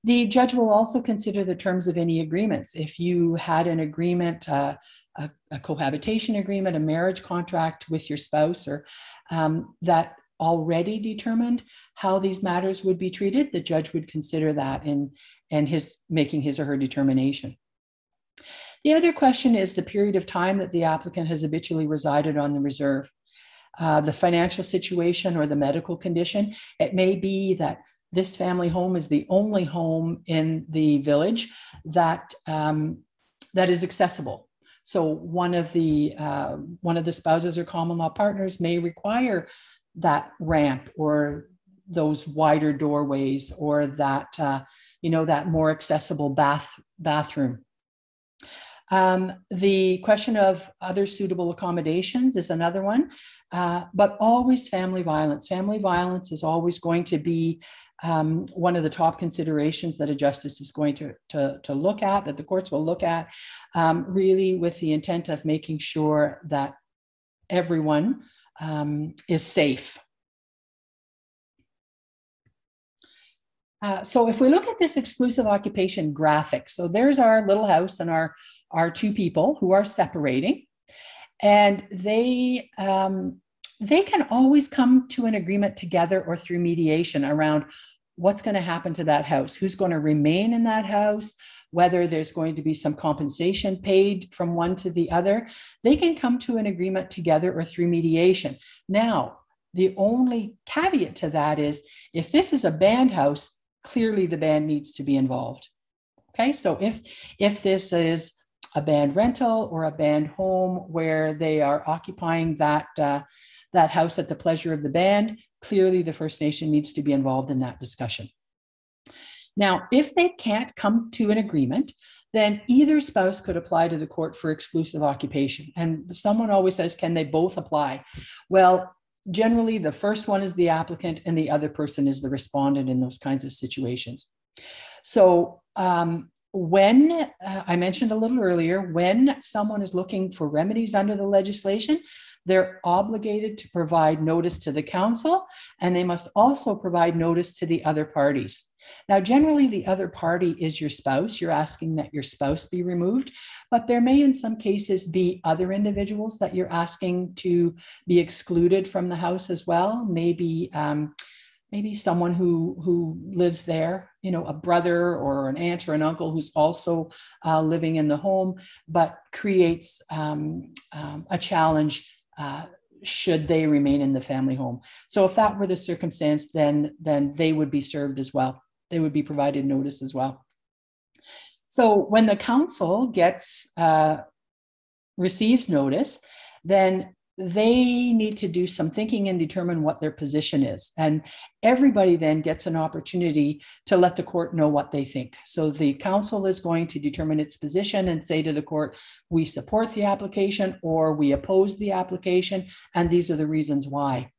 The judge will also consider the terms of any agreements. If you had an agreement, uh, a, a, cohabitation agreement, a marriage contract with your spouse, or um, that already determined how these matters would be treated, the judge would consider that in, in his making his or her determination. The other question is the period of time that the applicant has habitually resided on the reserve. Uh, the financial situation or the medical condition. It may be that this family home is the only home in the village that um, that is accessible. So one of the uh, one of the spouses or common law partners may require that ramp or those wider doorways or that uh, you know that more accessible bath bathroom. Um, the question of other suitable accommodations is another one, uh, but always family violence. Family violence is always going to be um, one of the top considerations that a justice is going to, to, to look at, that the courts will look at, um, really with the intent of making sure that everyone um, is safe. Uh, so if we look at this exclusive occupation graphic, so there's our little house and our, our two people who are separating, and they um, they can always come to an agreement together or through mediation around what's going to happen to that house, who's going to remain in that house, whether there's going to be some compensation paid from one to the other. They can come to an agreement together or through mediation. Now, the only caveat to that is if this is a band house, clearly the band needs to be involved. Okay, so if if this is a band rental or a band home where they are occupying that uh, that house at the pleasure of the band, clearly the First Nation needs to be involved in that discussion. Now, if they can't come to an agreement, then either spouse could apply to the court for exclusive occupation. And someone always says, can they both apply? Well, generally, the first one is the applicant and the other person is the respondent in those kinds of situations. So, um, when uh, I mentioned a little earlier, when someone is looking for remedies under the legislation, they're obligated to provide notice to the council and they must also provide notice to the other parties. Now, generally, the other party is your spouse. You're asking that your spouse be removed, but there may, in some cases, be other individuals that you're asking to be excluded from the house as well. Maybe um, maybe someone who who lives there you know a brother or an aunt or an uncle who's also uh, living in the home but creates um, um, a challenge uh, should they remain in the family home. So if that were the circumstance then then they would be served as well. They would be provided notice as well. So when the council gets uh, receives notice then they need to do some thinking and determine what their position is. And everybody then gets an opportunity to let the court know what they think. So the council is going to determine its position and say to the court, we support the application or we oppose the application, and these are the reasons why.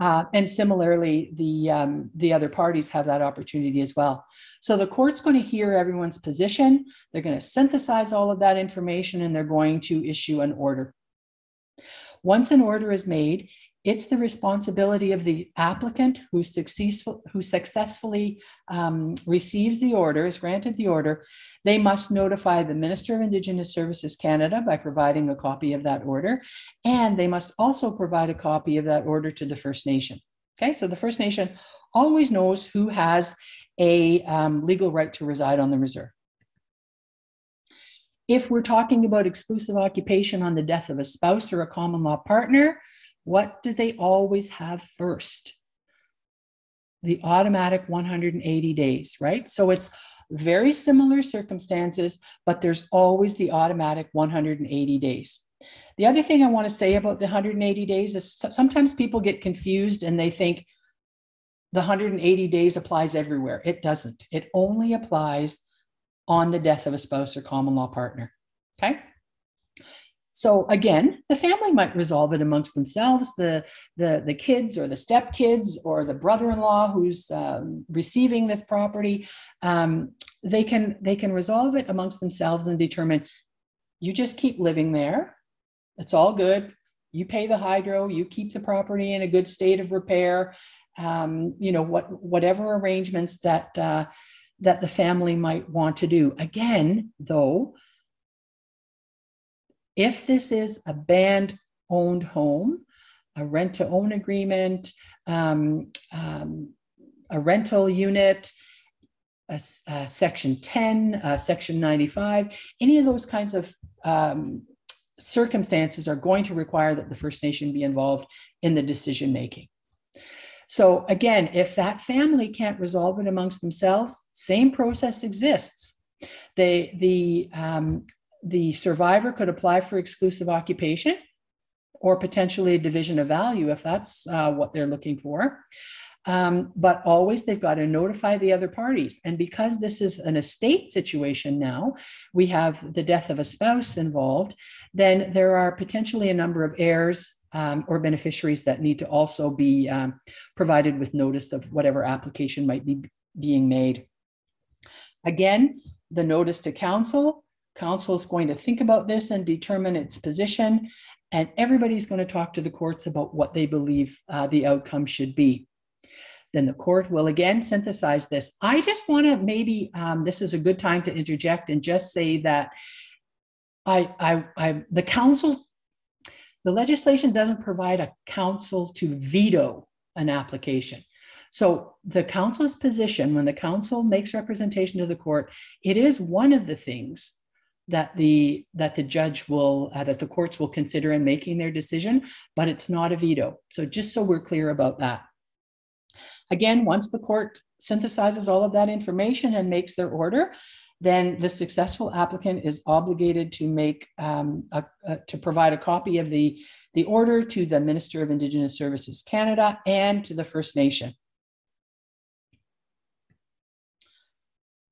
Uh, and similarly, the um, the other parties have that opportunity as well. So the court's going to hear everyone's position. They're going to synthesize all of that information, and they're going to issue an order. Once an order is made, it's the responsibility of the applicant who, successful, who successfully um, receives the order, is granted the order. They must notify the Minister of Indigenous Services Canada by providing a copy of that order, and they must also provide a copy of that order to the First Nation. Okay, so the First Nation always knows who has a um, legal right to reside on the reserve. If we're talking about exclusive occupation on the death of a spouse or a common law partner, what do they always have first? The automatic 180 days, right? So it's very similar circumstances, but there's always the automatic 180 days. The other thing I want to say about the 180 days is sometimes people get confused and they think the 180 days applies everywhere. It doesn't. It only applies on the death of a spouse or common law partner. Okay. So again, the family might resolve it amongst themselves, the, the, the kids or the stepkids or the brother-in-law who's um, receiving this property. Um, they, can, they can resolve it amongst themselves and determine, you just keep living there. It's all good. You pay the hydro, you keep the property in a good state of repair. Um, you know, what, whatever arrangements that uh, that the family might want to do. Again, though, if this is a band owned home, a rent to own agreement, um, um, a rental unit, a, a section 10, section 95, any of those kinds of um, circumstances are going to require that the First Nation be involved in the decision making. So again, if that family can't resolve it amongst themselves, same process exists. They, the, um, the survivor could apply for exclusive occupation or potentially a division of value if that's uh, what they're looking for. Um, but always they've got to notify the other parties. And because this is an estate situation now, we have the death of a spouse involved, then there are potentially a number of heirs um, or beneficiaries that need to also be um, provided with notice of whatever application might be being made. Again, the notice to council, council is going to think about this and determine its position, and everybody's going to talk to the courts about what they believe uh, the outcome should be. then the court will again synthesize this. I just want to maybe, um, this is a good time to interject and just say that I, I, I, the council, the legislation doesn't provide a council to veto an application. So the council's position, when the council makes representation to the court, it is one of the things that the that the judge will uh, that the courts will consider in making their decision but it's not a veto so just so we're clear about that again once the court synthesizes all of that information and makes their order then the successful applicant is obligated to make um, a, a, to provide a copy of the the order to the minister of indigenous services canada and to the first nation.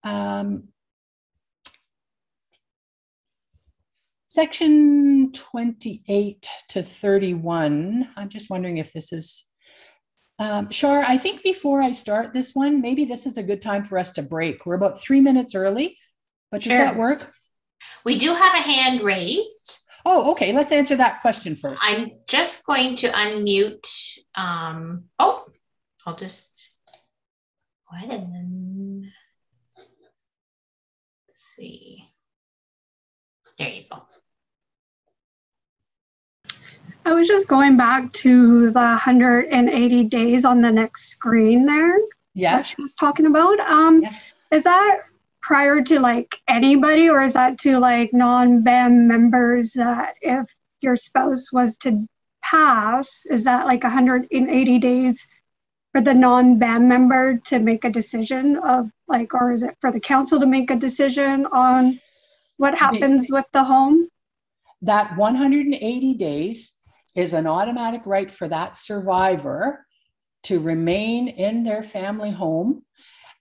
Um, Section 28 to 31, I'm just wondering if this is, um, Shar, I think before I start this one, maybe this is a good time for us to break. We're about three minutes early, but does that work? We do have a hand raised. Oh, okay. Let's answer that question first. I'm just going to unmute. Um, oh, I'll just go ahead and then see. There you go. I was just going back to the 180 days on the next screen there. Yes. she was talking about. Um, yes. Is that prior to like anybody, or is that to like non-band members that if your spouse was to pass, is that like 180 days for the non-band member to make a decision of like, or is it for the council to make a decision on what happens with the home? That 180 days is an automatic right for that survivor to remain in their family home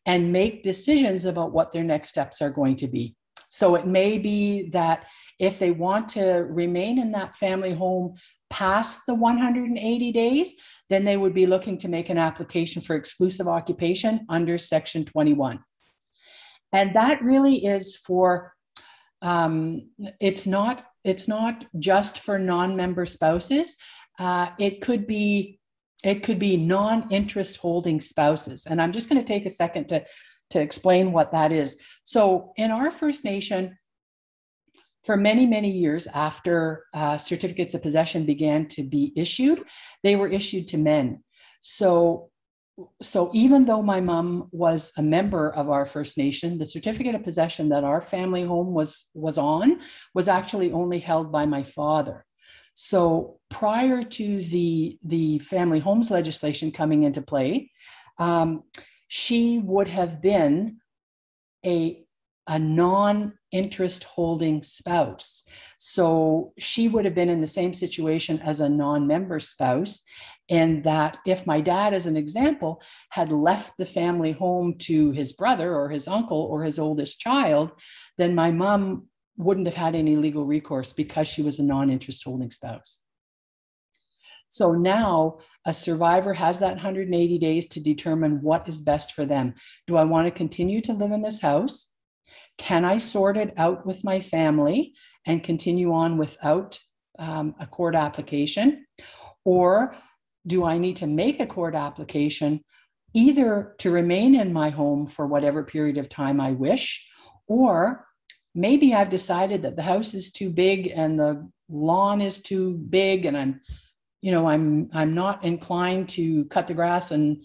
and make decisions about what their next steps are going to be. So it may be that if they want to remain in that family home past the 180 days, then they would be looking to make an application for exclusive occupation under Section 21. And that really is for, um, it's not it's not just for non-member spouses. Uh, it could be it could be non-interest holding spouses, and I'm just going to take a second to to explain what that is. So, in our First Nation, for many many years after uh, certificates of possession began to be issued, they were issued to men. So so even though my mom was a member of our First Nation, the certificate of possession that our family home was was on was actually only held by my father. So prior to the the family homes legislation coming into play, um, she would have been a a non interest holding spouse. So she would have been in the same situation as a non member spouse. And that if my dad, as an example, had left the family home to his brother or his uncle or his oldest child, then my mom wouldn't have had any legal recourse because she was a non interest holding spouse. So now a survivor has that 180 days to determine what is best for them. Do I want to continue to live in this house? Can I sort it out with my family and continue on without um, a court application? Or do I need to make a court application either to remain in my home for whatever period of time I wish, or maybe I've decided that the house is too big and the lawn is too big and I'm you know i'm i'm not inclined to cut the grass and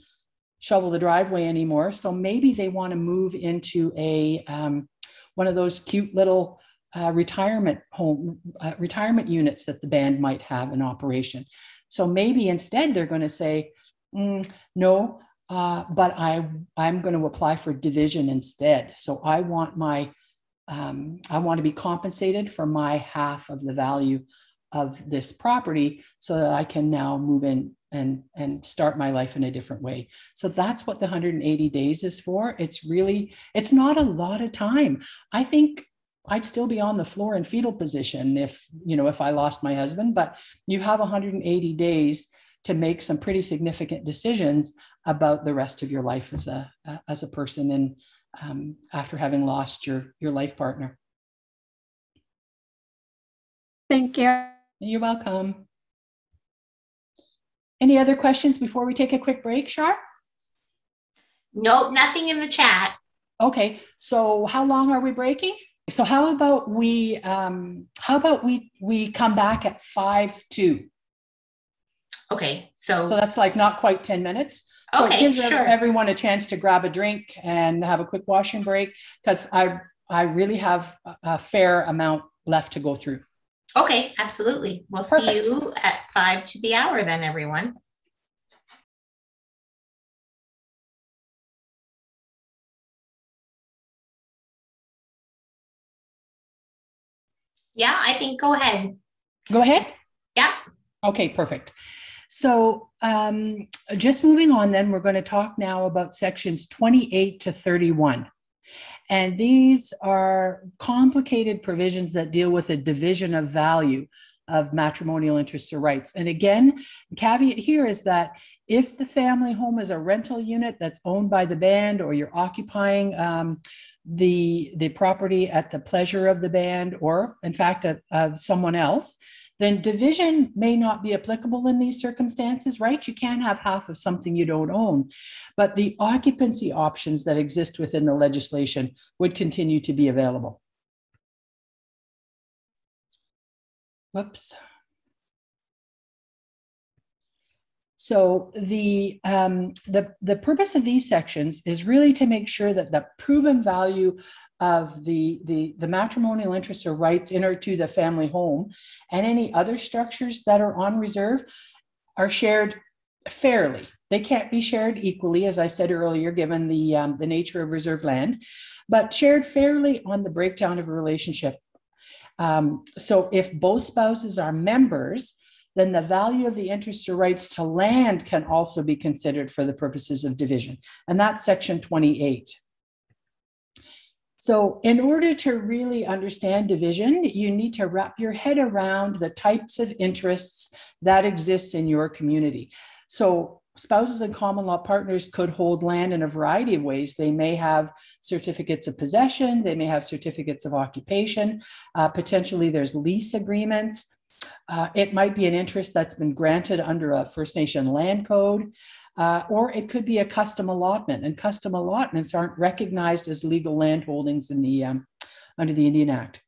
shovel the driveway anymore so maybe they want to move into a um, one of those cute little uh, retirement home uh, retirement units that the band might have in operation. So maybe instead they're going to say, mm, no, uh, but I I'm going to apply for division instead. So I want my um, I want to be compensated for my half of the value of this property so that I can now move in and and start my life in a different way. So that's what the 180 days is for. It's really it's not a lot of time. I think i'd still be on the floor in fetal position if you know if i lost my husband but you have 180 days to make some pretty significant decisions about the rest of your life as a as a person and um, after having lost your your life partner thank you you're welcome any other questions before we take a quick break, Shar? Nope, nothing in the chat. Okay, so how long are we breaking? So how about we um, how about we we come back at five two? Okay, So so, that's like not quite ten minutes. So it gives sure. everyone a chance to grab a drink and have a quick washing break because I I really have a, a fair amount left to go through. Okay, absolutely. We'll see you at five to the hour then, everyone. Yeah, I think, go ahead. Go ahead. Yeah. Okay, perfect. So um, just moving on, then we're going to talk now about sections 28 to 31. And these are complicated provisions that deal with a division of value of matrimonial interests or rights. And again, the caveat here is that if the family home is a rental unit that's owned by the band or you're occupying um, the, the property at the pleasure of the band or in fact of, of someone else, then division may not be applicable in these circumstances, right? You can't have half of something you don't own. But the occupancy options that exist within the legislation would continue to be available. Whoops. So the, um, the, the purpose of these sections is really to make sure that the proven value of the, the, the matrimonial interests or rights in or to the family home and any other structures that are on reserve are shared fairly. They can't be shared equally, as I said earlier, given the, um, the nature of reserve land, but shared fairly on the breakdown of a relationship. Um, so if both spouses are members, then the value of the interests or rights to land can also be considered for the purposes of division. And that's section 28. So, in order to really understand division, you need to wrap your head around the types of interests that exist in your community. So, spouses and common law partners could hold land in a variety of ways. They may have certificates of possession, they may have certificates of occupation, uh, potentially, there's lease agreements. Uh, it might be an interest that's been granted under a First Nation land code. Uh, or it could be a custom allotment, and custom allotments aren't recognized as legal land holdings in the um, under the Indian Act.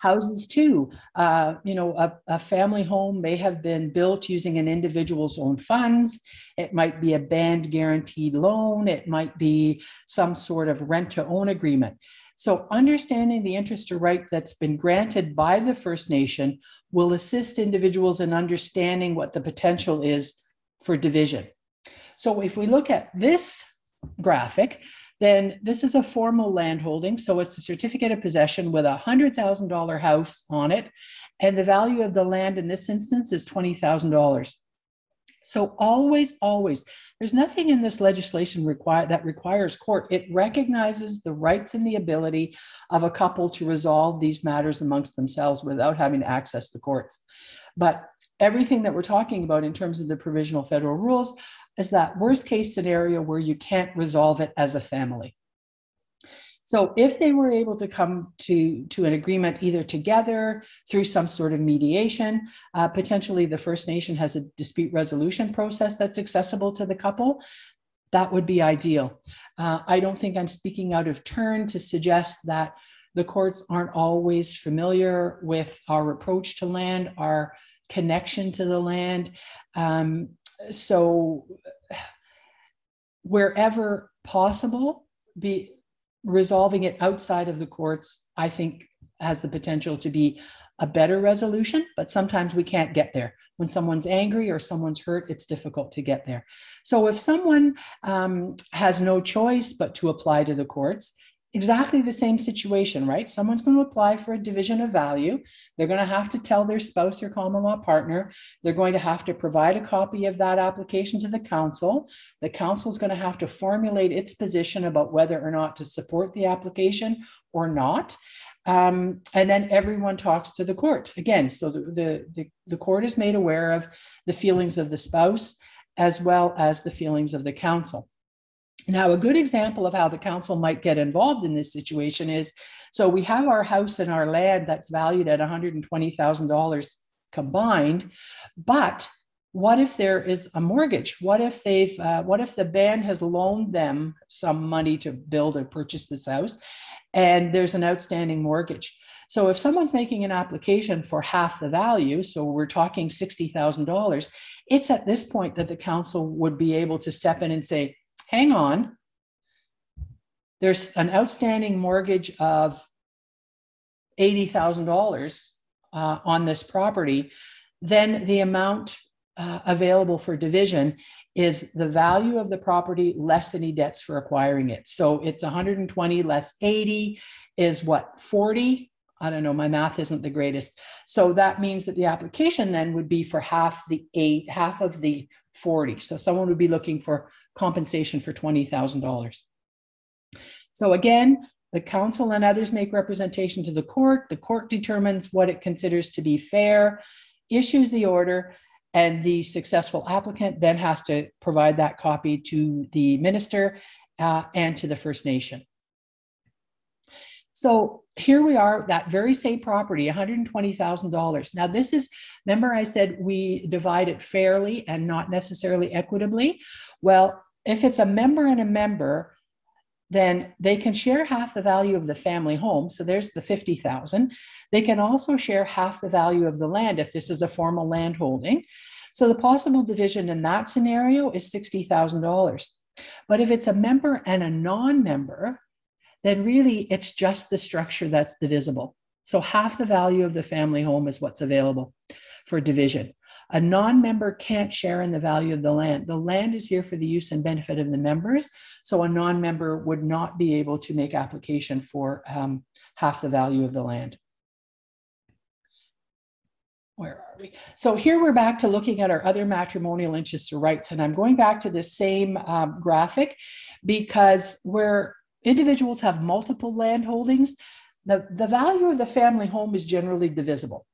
Houses too, uh, you know, a, a family home may have been built using an individual's own funds. It might be a band guaranteed loan. It might be some sort of rent to own agreement. So, understanding the interest or right that's been granted by the First Nation will assist individuals in understanding what the potential is for division. So if we look at this graphic, then this is a formal landholding. So it's a certificate of possession with a $100,000 house on it. And the value of the land in this instance is $20,000. So always, always, there's nothing in this legislation require, that requires court. It recognizes the rights and the ability of a couple to resolve these matters amongst themselves without having to access the courts. But everything that we're talking about in terms of the provisional federal rules is that worst case scenario where you can't resolve it as a family. So if they were able to come to, to an agreement either together through some sort of mediation, uh, potentially the First Nation has a dispute resolution process that's accessible to the couple, that would be ideal. Uh, I don't think I'm speaking out of turn to suggest that the courts aren't always familiar with our approach to land, our connection to the land. Um, so wherever possible, be resolving it outside of the courts, I think has the potential to be a better resolution, but sometimes we can't get there. When someone's angry or someone's hurt, it's difficult to get there. So if someone um, has no choice but to apply to the courts, exactly the same situation, right? Someone's going to apply for a division of value. They're going to have to tell their spouse or common law partner. They're going to have to provide a copy of that application to the council. The council is going to have to formulate its position about whether or not to support the application or not. Um, and then everyone talks to the court again. So the, the, the, the court is made aware of the feelings of the spouse as well as the feelings of the council. Now, a good example of how the council might get involved in this situation is so we have our house and our land that's valued at $120,000 combined, but what if there is a mortgage? What if they've uh, what if the band has loaned them some money to build or purchase this house and there's an outstanding mortgage? So if someone's making an application for half the value so we're talking $60000 it's at this point that the council would be able to step in and say hang on there's an outstanding mortgage of $80,000 uh, on this property, then the amount uh, available for division is the value of the property less any debts for acquiring it. So it's 120 less 80 is what 40. I don't know, my math isn't the greatest. So that means that the application then would be for half the eight, half of the 40. So someone would be looking for compensation for $20,000. So again, the council and others make representation to the court. The court determines what it considers to be fair, issues the order, and the successful applicant then has to provide that copy to the minister uh, and to the First Nation. So here we are, that very same property, $120,000. Now, this is, remember, I said we divide it fairly and not necessarily equitably. Well, if it's a member and a member, then they can share half the value of the family home. So there's the 50,000. They can also share half the value of the land if this is a formal land holding. So the possible division in that scenario is $60,000. But if it's a member and a non-member, then really it's just the structure that's divisible. So half the value of the family home is what's available for division. A non member can't share in the value of the land. The land is here for the use and benefit of the members. So a non member would not be able to make application for um, half the value of the land. Where are we? So here we're back to looking at our other matrimonial interests or rights. And I'm going back to the same um, graphic because where individuals have multiple land holdings, the, the value of the family home is generally divisible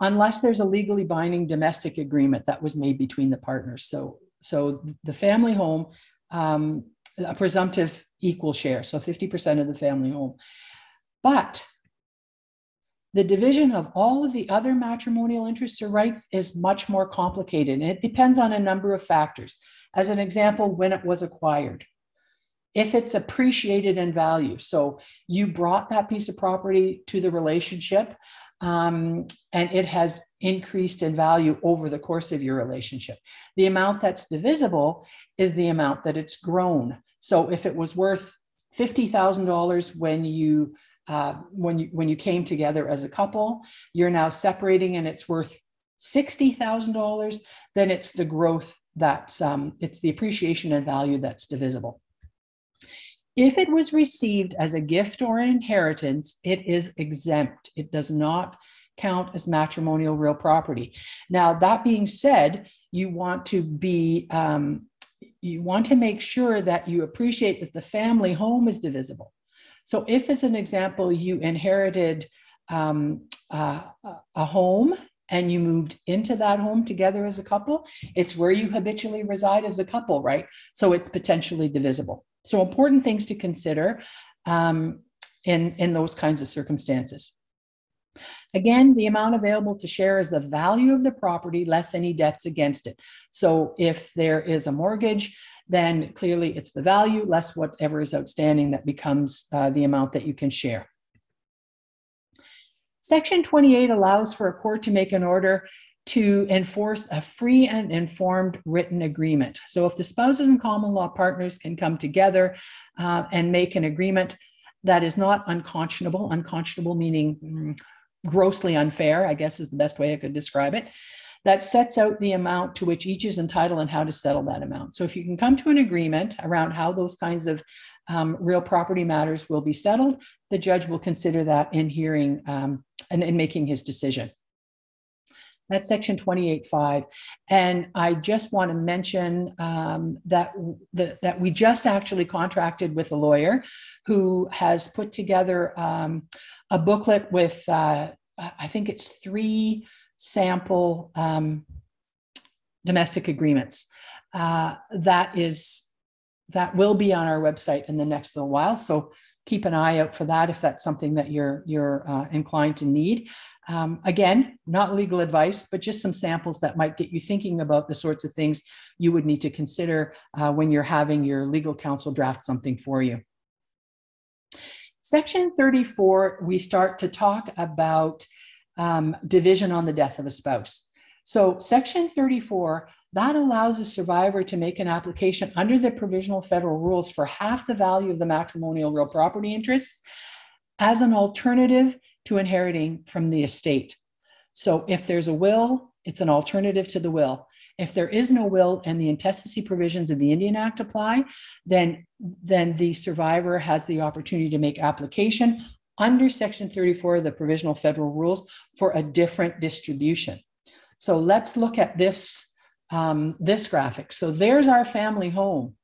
unless there's a legally binding domestic agreement that was made between the partners. So, so the family home, um, a presumptive equal share, so 50% of the family home. But the division of all of the other matrimonial interests or rights is much more complicated, and it depends on a number of factors. As an example, when it was acquired. If it's appreciated in value, so you brought that piece of property to the relationship, um, and it has increased in value over the course of your relationship. The amount that's divisible is the amount that it's grown. So if it was worth fifty thousand dollars when you uh, when you when you came together as a couple, you're now separating and it's worth sixty thousand dollars. Then it's the growth that's um, it's the appreciation and value that's divisible. If it was received as a gift or an inheritance, it is exempt. It does not count as matrimonial real property. Now, that being said, you want to be um, you want to make sure that you appreciate that the family home is divisible. So, if, as an example, you inherited um, uh, a home and you moved into that home together as a couple, it's where you habitually reside as a couple, right? So, it's potentially divisible. So important things to consider um, in, in those kinds of circumstances. Again, the amount available to share is the value of the property less any debts against it. So if there is a mortgage, then clearly it's the value less whatever is outstanding that becomes uh, the amount that you can share. Section 28 allows for a court to make an order to enforce a free and informed written agreement. So, if the spouses and common law partners can come together uh, and make an agreement that is not unconscionable, unconscionable meaning mm, grossly unfair, I guess is the best way I could describe it, that sets out the amount to which each is entitled and how to settle that amount. So, if you can come to an agreement around how those kinds of um, real property matters will be settled, the judge will consider that in hearing um, and in making his decision. That's section 28.5. And I just want to mention um, that, the, that we just actually contracted with a lawyer who has put together um, a booklet with, uh, I think it's three sample um, domestic agreements. Uh, that is that will be on our website in the next little while. So keep an eye out for that if that's something that you're you're uh, inclined to need. Um, again, not legal advice, but just some samples that might get you thinking about the sorts of things you would need to consider uh, when you're having your legal counsel draft something for you. Section 34, we start to talk about um, division on the death of a spouse. So, Section 34 that allows a survivor to make an application under the provisional federal rules for half the value of the matrimonial real property interests as an alternative to inheriting from the estate. So if there's a will, it's an alternative to the will. If there is no will and the intestacy provisions of the Indian Act apply, then, then the survivor has the opportunity to make application under Section 34 of the provisional federal rules for a different distribution. So let's look at this um, this graphic. So there's our family home.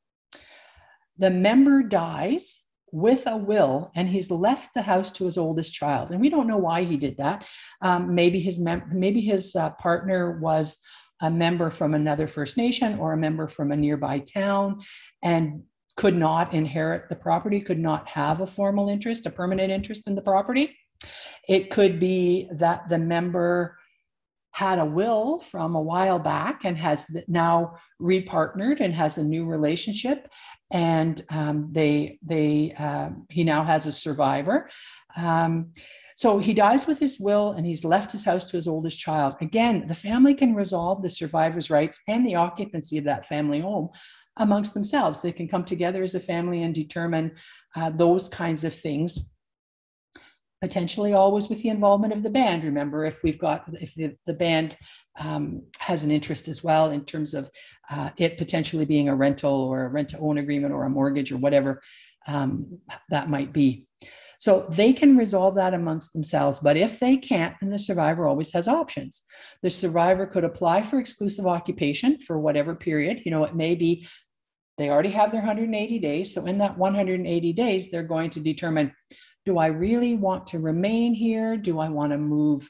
The member dies with a will and he's left the house to his oldest child and we don't know why he did that um, maybe his mem- maybe his uh, partner was a member from another first nation or a member from a nearby town and could not inherit the property could not have a formal interest a permanent interest in the property it could be that the member had a will from a while back and has now repartnered and has a new relationship. And um, they they uh, he now has a survivor. Um, so he dies with his will and he's left his house to his oldest child. Again the family can resolve the survivor's rights and the occupancy of that family home amongst themselves. They can come together as a family and determine uh, those kinds of things potentially always with the involvement of the band. Remember, if we've got, if the, the band um, has an interest as well in terms of uh, it potentially being a rental or a rent to own agreement or a mortgage or whatever um, that might be. So they can resolve that amongst themselves. But if they can't, then the survivor always has options. The survivor could apply for exclusive occupation for whatever period. You know, it may be they already have their 180 days. So in that 180 days, they're going to determine do I really want to remain here? Do I want to move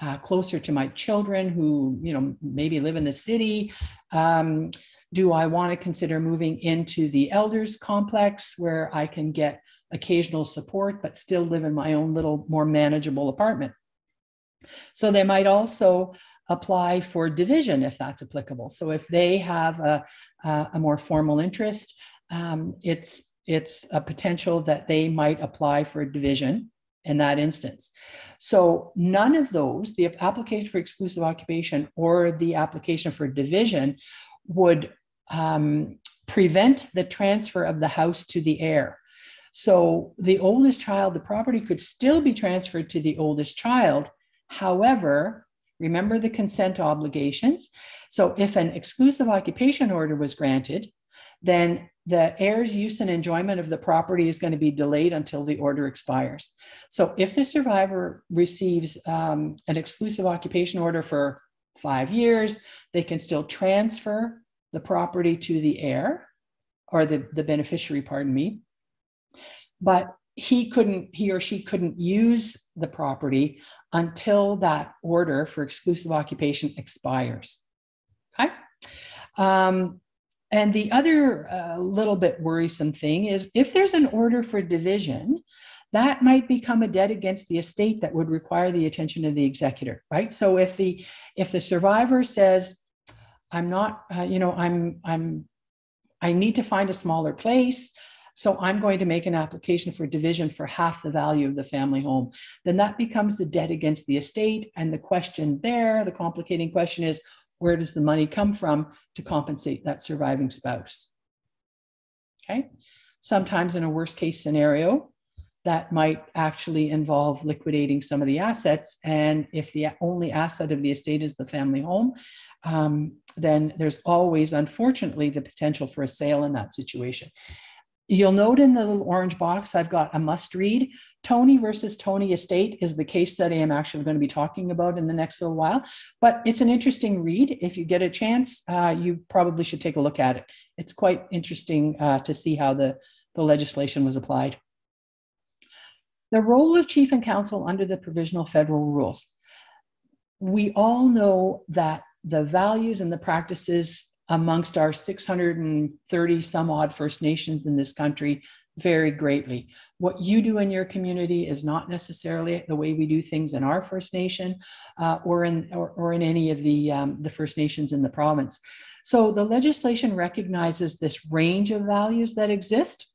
uh, closer to my children who, you know, maybe live in the city? Um, do I want to consider moving into the elders complex where I can get occasional support but still live in my own little more manageable apartment? So they might also apply for division if that's applicable. So if they have a, a, a more formal interest, um, it's it's a potential that they might apply for a division in that instance. So none of those, the application for exclusive occupation or the application for division, would um, prevent the transfer of the house to the heir. So the oldest child, the property could still be transferred to the oldest child. However, remember the consent obligations. So if an exclusive occupation order was granted, then the heir's use and enjoyment of the property is going to be delayed until the order expires. So if the survivor receives um, an exclusive occupation order for five years, they can still transfer the property to the heir or the, the beneficiary, pardon me. But he couldn't, he or she couldn't use the property until that order for exclusive occupation expires. Okay. Um, and the other uh, little bit worrisome thing is if there's an order for division, that might become a debt against the estate that would require the attention of the executor, right? So if the if the survivor says, "I'm not, uh, you know, I'm I'm I need to find a smaller place." So I'm going to make an application for division for half the value of the family home. Then that becomes the debt against the estate. And the question there, the complicating question is where does the money come from to compensate that surviving spouse? Okay. Sometimes in a worst case scenario, that might actually involve liquidating some of the assets. And if the only asset of the estate is the family home, um, then there's always, unfortunately, the potential for a sale in that situation. You'll note in the little orange box, I've got a must read. Toney versus Toney Estate is the case study I'm actually going to be talking about in the next little while. But it's an interesting read. If you get a chance, uh, you probably should take a look at it. It's quite interesting uh, to see how the, the legislation was applied. The role of chief and council under the provisional federal rules. We all know that the values and the practices amongst our 630 some odd First Nations in this country vary greatly. What you do in your community is not necessarily the way we do things in our First Nation uh, or in or, or, in any of the um, the First Nations in the province. So the legislation recognizes this range of values that exist,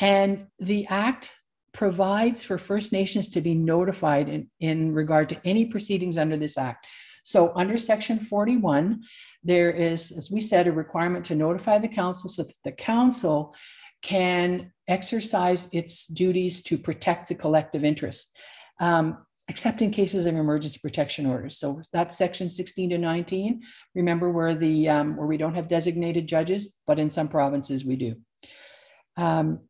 and the Act provides for First Nations to be notified in, in regard to any proceedings under this Act. So under Section 41, there is, as we said, a requirement to notify the council so that the council can exercise its duties to protect the collective interest, um, except in cases of emergency protection orders. So that's section 16 to 19. Remember where the um, where we don't have designated judges, but in some provinces we do. Um,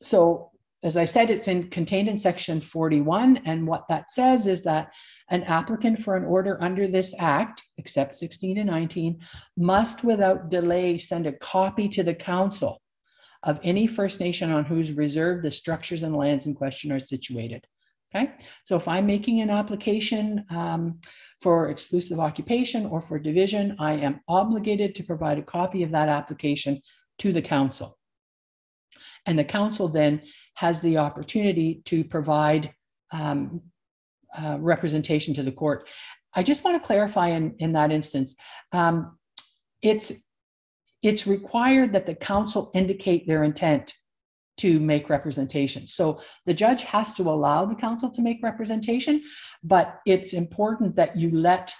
so as I said, it's in, contained in section 41. And what that says is that an applicant for an order under this act, except 16 and 19, must without delay send a copy to the council of any First Nation on whose reserve the structures and lands in question are situated. Okay, so if I'm making an application um, for exclusive occupation or for division, I am obligated to provide a copy of that application to the council. And the council then has the opportunity to provide um, uh, representation to the court. I just want to clarify in, in that instance, um, it's, it's required that the council indicate their intent to make representation. So the judge has to allow the council to make representation, but it's important that you let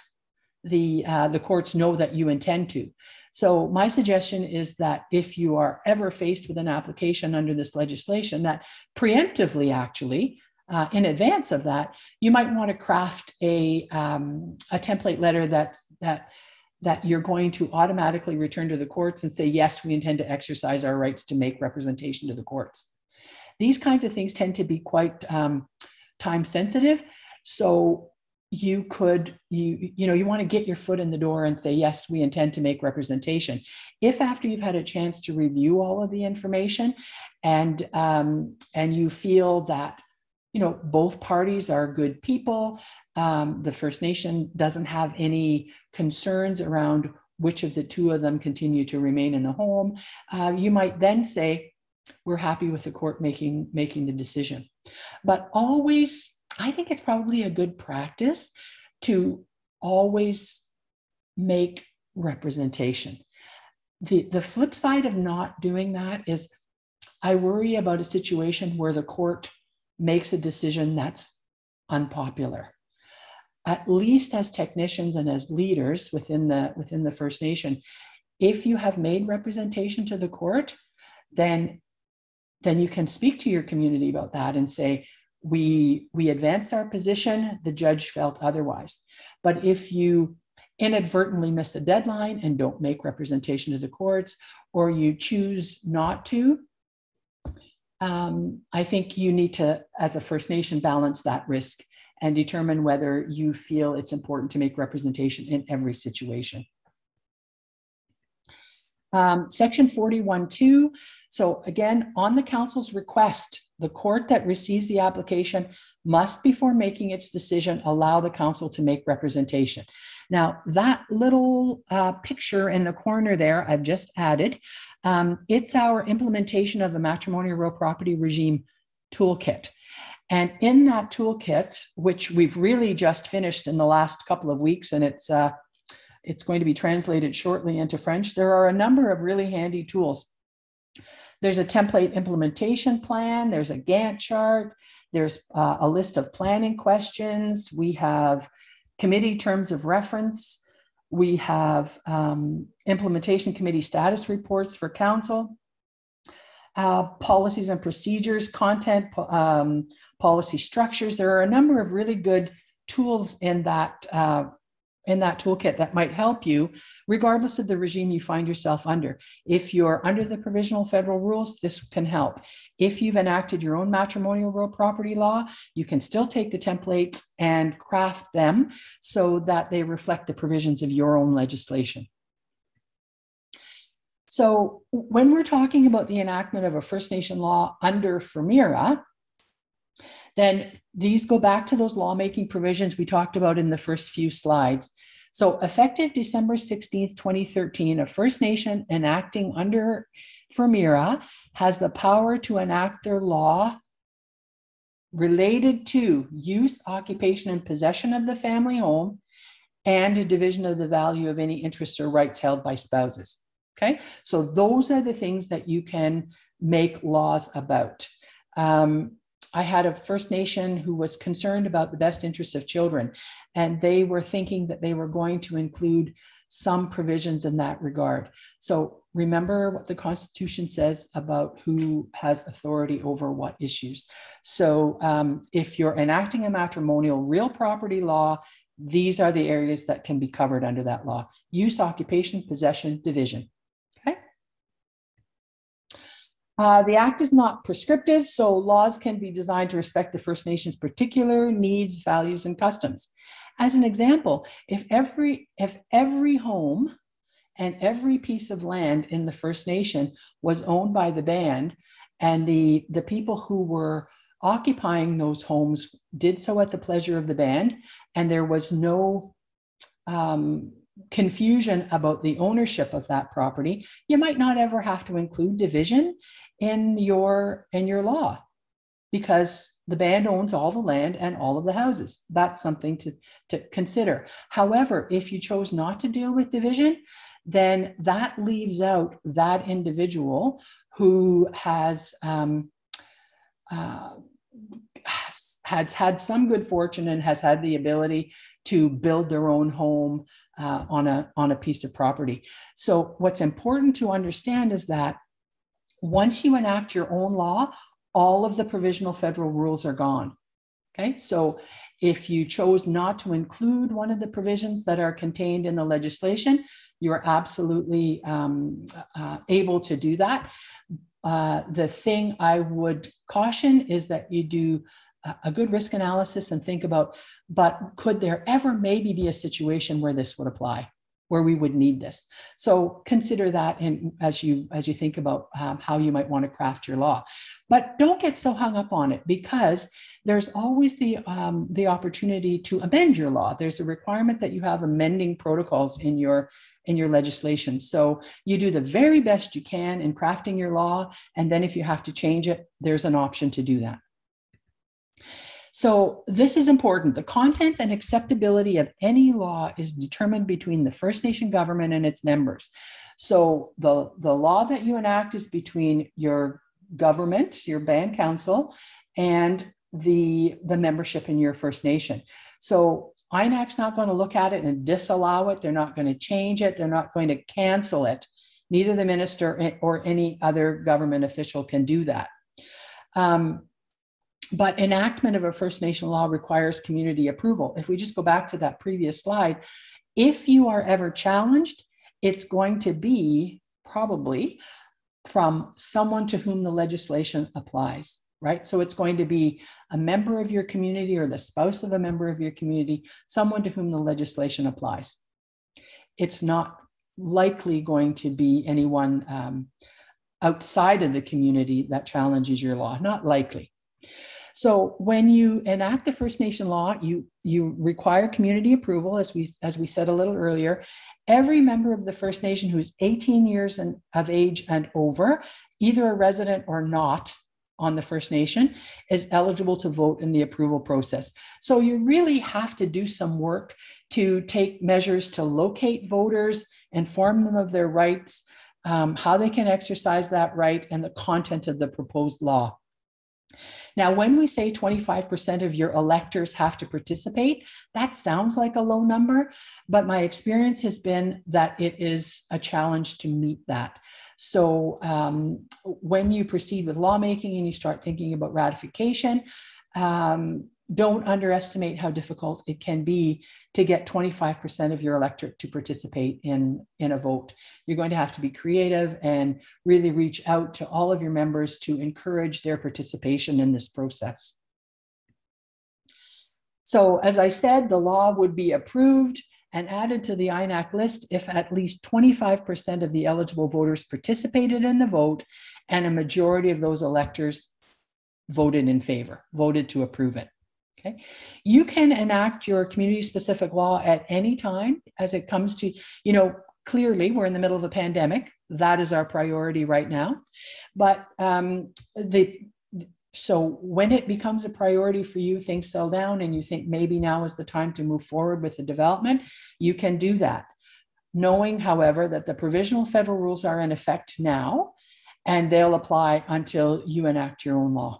the uh, the courts know that you intend to. So my suggestion is that if you are ever faced with an application under this legislation, that preemptively actually. Uh, in advance of that, you might want to craft a, um, a template letter that, that, that you're going to automatically return to the courts and say, yes, we intend to exercise our rights to make representation to the courts. These kinds of things tend to be quite um, time sensitive. So you could you you know you want to get your foot in the door and say yes we intend to make representation if after you've had a chance to review all of the information and um, and you feel that you know both parties are good people. Um, the first nation doesn't have any concerns around which of the two of them continue to remain in the home. Uh, you might then say we're happy with the court making making the decision. But always I think it's probably a good practice to always make representation. The, the flip side of not doing that is I worry about a situation where the court makes a decision that's unpopular. At least as technicians and as leaders within the within the First Nation, if you have made representation to the court, then then you can speak to your community about that and say, we we advanced our position the judge felt otherwise but if you inadvertently miss a deadline and don't make representation to the courts or you choose not to um, i think you need to as a first nation balance that risk and determine whether you feel it's important to make representation in every situation um, section 41.2 so again on the council's request the court that receives the application must, before making its decision, allow the council to make representation. Now, that little uh, picture in the corner there, I've just added, um, it's our implementation of the matrimonial real property regime toolkit. And in that toolkit, which we've really just finished in the last couple of weeks, and it's uh, it's going to be translated shortly into French, there are a number of really handy tools there's a template implementation plan, there's a Gantt chart, there's uh, a list of planning questions, we have committee terms of reference, we have um, implementation committee status reports for council, uh, policies and procedures, content, um, policy structures. There are a number of really good tools in that uh, in that toolkit that might help you, regardless of the regime you find yourself under. If you're under the provisional federal rules, this can help. If you've enacted your own matrimonial real property law, you can still take the templates and craft them so that they reflect the provisions of your own legislation. So when we're talking about the enactment of a First Nation law under FHRMIRA, then these go back to those lawmaking provisions we talked about in the first few slides. So effective December 16th, 2013, a First Nation enacting under FHRMIRA has the power to enact their law related to use, occupation, and possession of the family home and a division of the value of any interests or rights held by spouses. Okay, so those are the things that you can make laws about. Um, I had a First Nation who was concerned about the best interests of children, and they were thinking that they were going to include some provisions in that regard. So remember what the Constitution says about who has authority over what issues. So um, if you're enacting a matrimonial real property law, these are the areas that can be covered under that law use, occupation, possession, division. Uh, the Act is not prescriptive, so laws can be designed to respect the First Nations' particular needs, values, and customs. As an example, if every, if every home and every piece of land in the First Nation was owned by the band, and the, the people who were occupying those homes did so at the pleasure of the band, and there was no um, confusion about the ownership of that property, you might not ever have to include division in your in your law because the band owns all the land and all of the houses. That's something to, to consider. However, if you chose not to deal with division, then that leaves out that individual who has um, uh, has had some good fortune and has had the ability to build their own home uh, on a on a piece of property. So what's important to understand is that once you enact your own law, all of the provisional federal rules are gone. Okay, so if you chose not to include one of the provisions that are contained in the legislation, you are absolutely um, uh, able to do that. Uh, the thing I would caution is that you do a good risk analysis and think about, but could there ever maybe be a situation where this would apply? where we would need this. So consider that in, as you as you think about um, how you might want to craft your law. But don't get so hung up on it because there's always the um, the opportunity to amend your law. There's a requirement that you have amending protocols in your in your legislation. So you do the very best you can in crafting your law, and then if you have to change it, there's an option to do that. So this is important. The content and acceptability of any law is determined between the First Nation government and its members. So the, the law that you enact is between your government, your band council, and the, the membership in your First Nation. So INAC's not going to look at it and disallow it. They're not going to change it. They're not going to cancel it. Neither the minister or any other government official can do that. Um, but enactment of a First Nation law requires community approval. If we just go back to that previous slide, if you are ever challenged, it's going to be probably from someone to whom the legislation applies, right? So it's going to be a member of your community or the spouse of a member of your community, someone to whom the legislation applies. It's not likely going to be anyone um, outside of the community that challenges your law, not likely. So when you enact the First Nation law, you you require community approval, as we as we said a little earlier. Every member of the First Nation who's 18 years and, of age and over, either a resident or not on the First Nation, is eligible to vote in the approval process. So you really have to do some work to take measures to locate voters, inform them of their rights, um, how they can exercise that right, and the content of the proposed law. Now, when we say 25% of your electors have to participate, that sounds like a low number, but my experience has been that it is a challenge to meet that. So um, when you proceed with lawmaking and you start thinking about ratification, um, don't underestimate how difficult it can be to get 25% of your electorate to participate in, in a vote. You're going to have to be creative and really reach out to all of your members to encourage their participation in this process. So as I said, the law would be approved and added to the INAC list if at least 25% of the eligible voters participated in the vote and a majority of those electors voted in favor, voted to approve it. Okay. You can enact your community specific law at any time as it comes to, you know, clearly we're in the middle of a pandemic. That is our priority right now. But um, the so when it becomes a priority for you, things settle down and you think maybe now is the time to move forward with the development, you can do that. Knowing, however, that the provisional federal rules are in effect now and they'll apply until you enact your own law.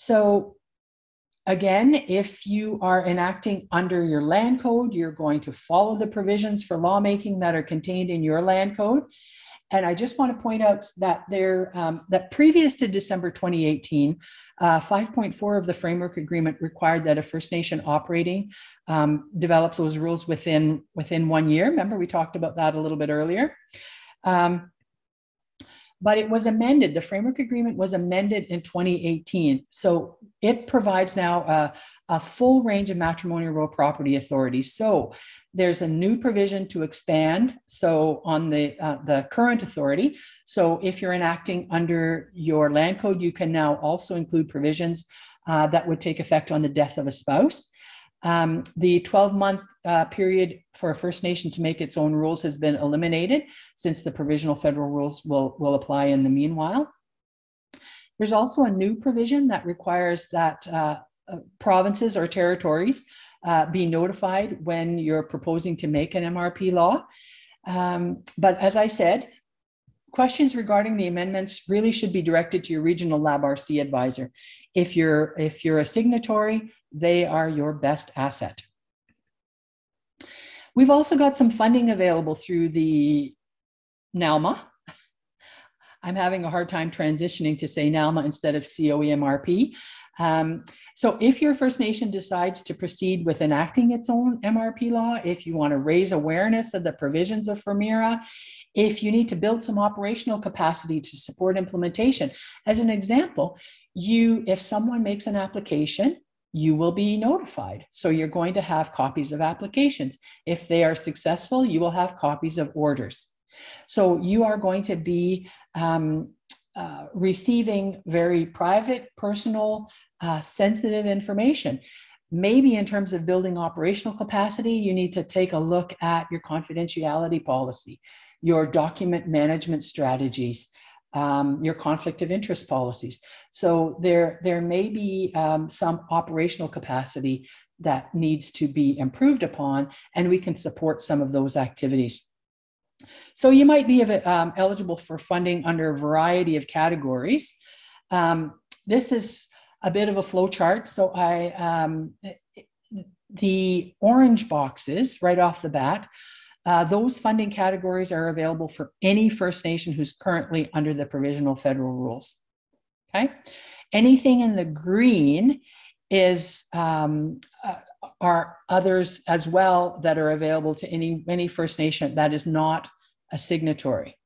So again, if you are enacting under your land code, you're going to follow the provisions for lawmaking that are contained in your land code. And I just want to point out that there, um, that previous to December 2018, uh, 5.4 of the framework agreement required that a First Nation operating um, develop those rules within within one year. Remember, we talked about that a little bit earlier. Um, but it was amended. The framework agreement was amended in 2018. So it provides now a, a, full range of matrimonial real property authority. So there's a new provision to expand. So on the, uh, the current authority. So if you're enacting under your land code, you can now also include provisions uh, that would take effect on the death of a spouse. Um, the 12 month uh, period for a First Nation to make its own rules has been eliminated since the provisional federal rules will, will apply in the meanwhile. There's also a new provision that requires that uh, uh, provinces or territories uh, be notified when you're proposing to make an MRP law. Um, but as I said, questions regarding the amendments really should be directed to your regional LABRC advisor. If you're, if you're a signatory, they are your best asset. We've also got some funding available through the NALMA. I'm having a hard time transitioning to say NALMA instead of COEMRP. Um, so if your First Nation decides to proceed with enacting its own MRP law, if you want to raise awareness of the provisions of FHRMIRA, if you need to build some operational capacity to support implementation. As an example, you if someone makes an application you will be notified. So you're going to have copies of applications. If they are successful you will have copies of orders. So you are going to be um, uh, receiving very private personal uh, sensitive information maybe in terms of building operational capacity you need to take a look at your confidentiality policy your document management strategies um, your conflict of interest policies. So there, there may be um, some operational capacity that needs to be improved upon, and we can support some of those activities. So you might be um, eligible for funding under a variety of categories. Um, this is a bit of a flow chart. So I, um, the orange boxes right off the bat uh, those funding categories are available for any First Nation who's currently under the provisional federal rules. Okay. Anything in the green is um, uh, are others as well that are available to any any First Nation that is not a signatory.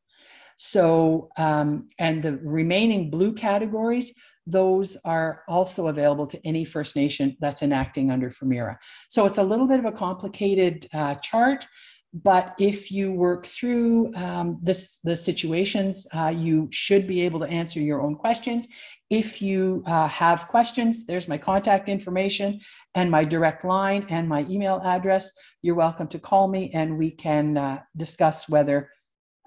So, um, and the remaining blue categories, those are also available to any First Nation that's enacting under FHRMIRA. So it's a little bit of a complicated uh, chart, but if you work through um, this, the situations, uh, you should be able to answer your own questions. If you uh, have questions, there's my contact information and my direct line and my email address. You're welcome to call me and we can uh, discuss whether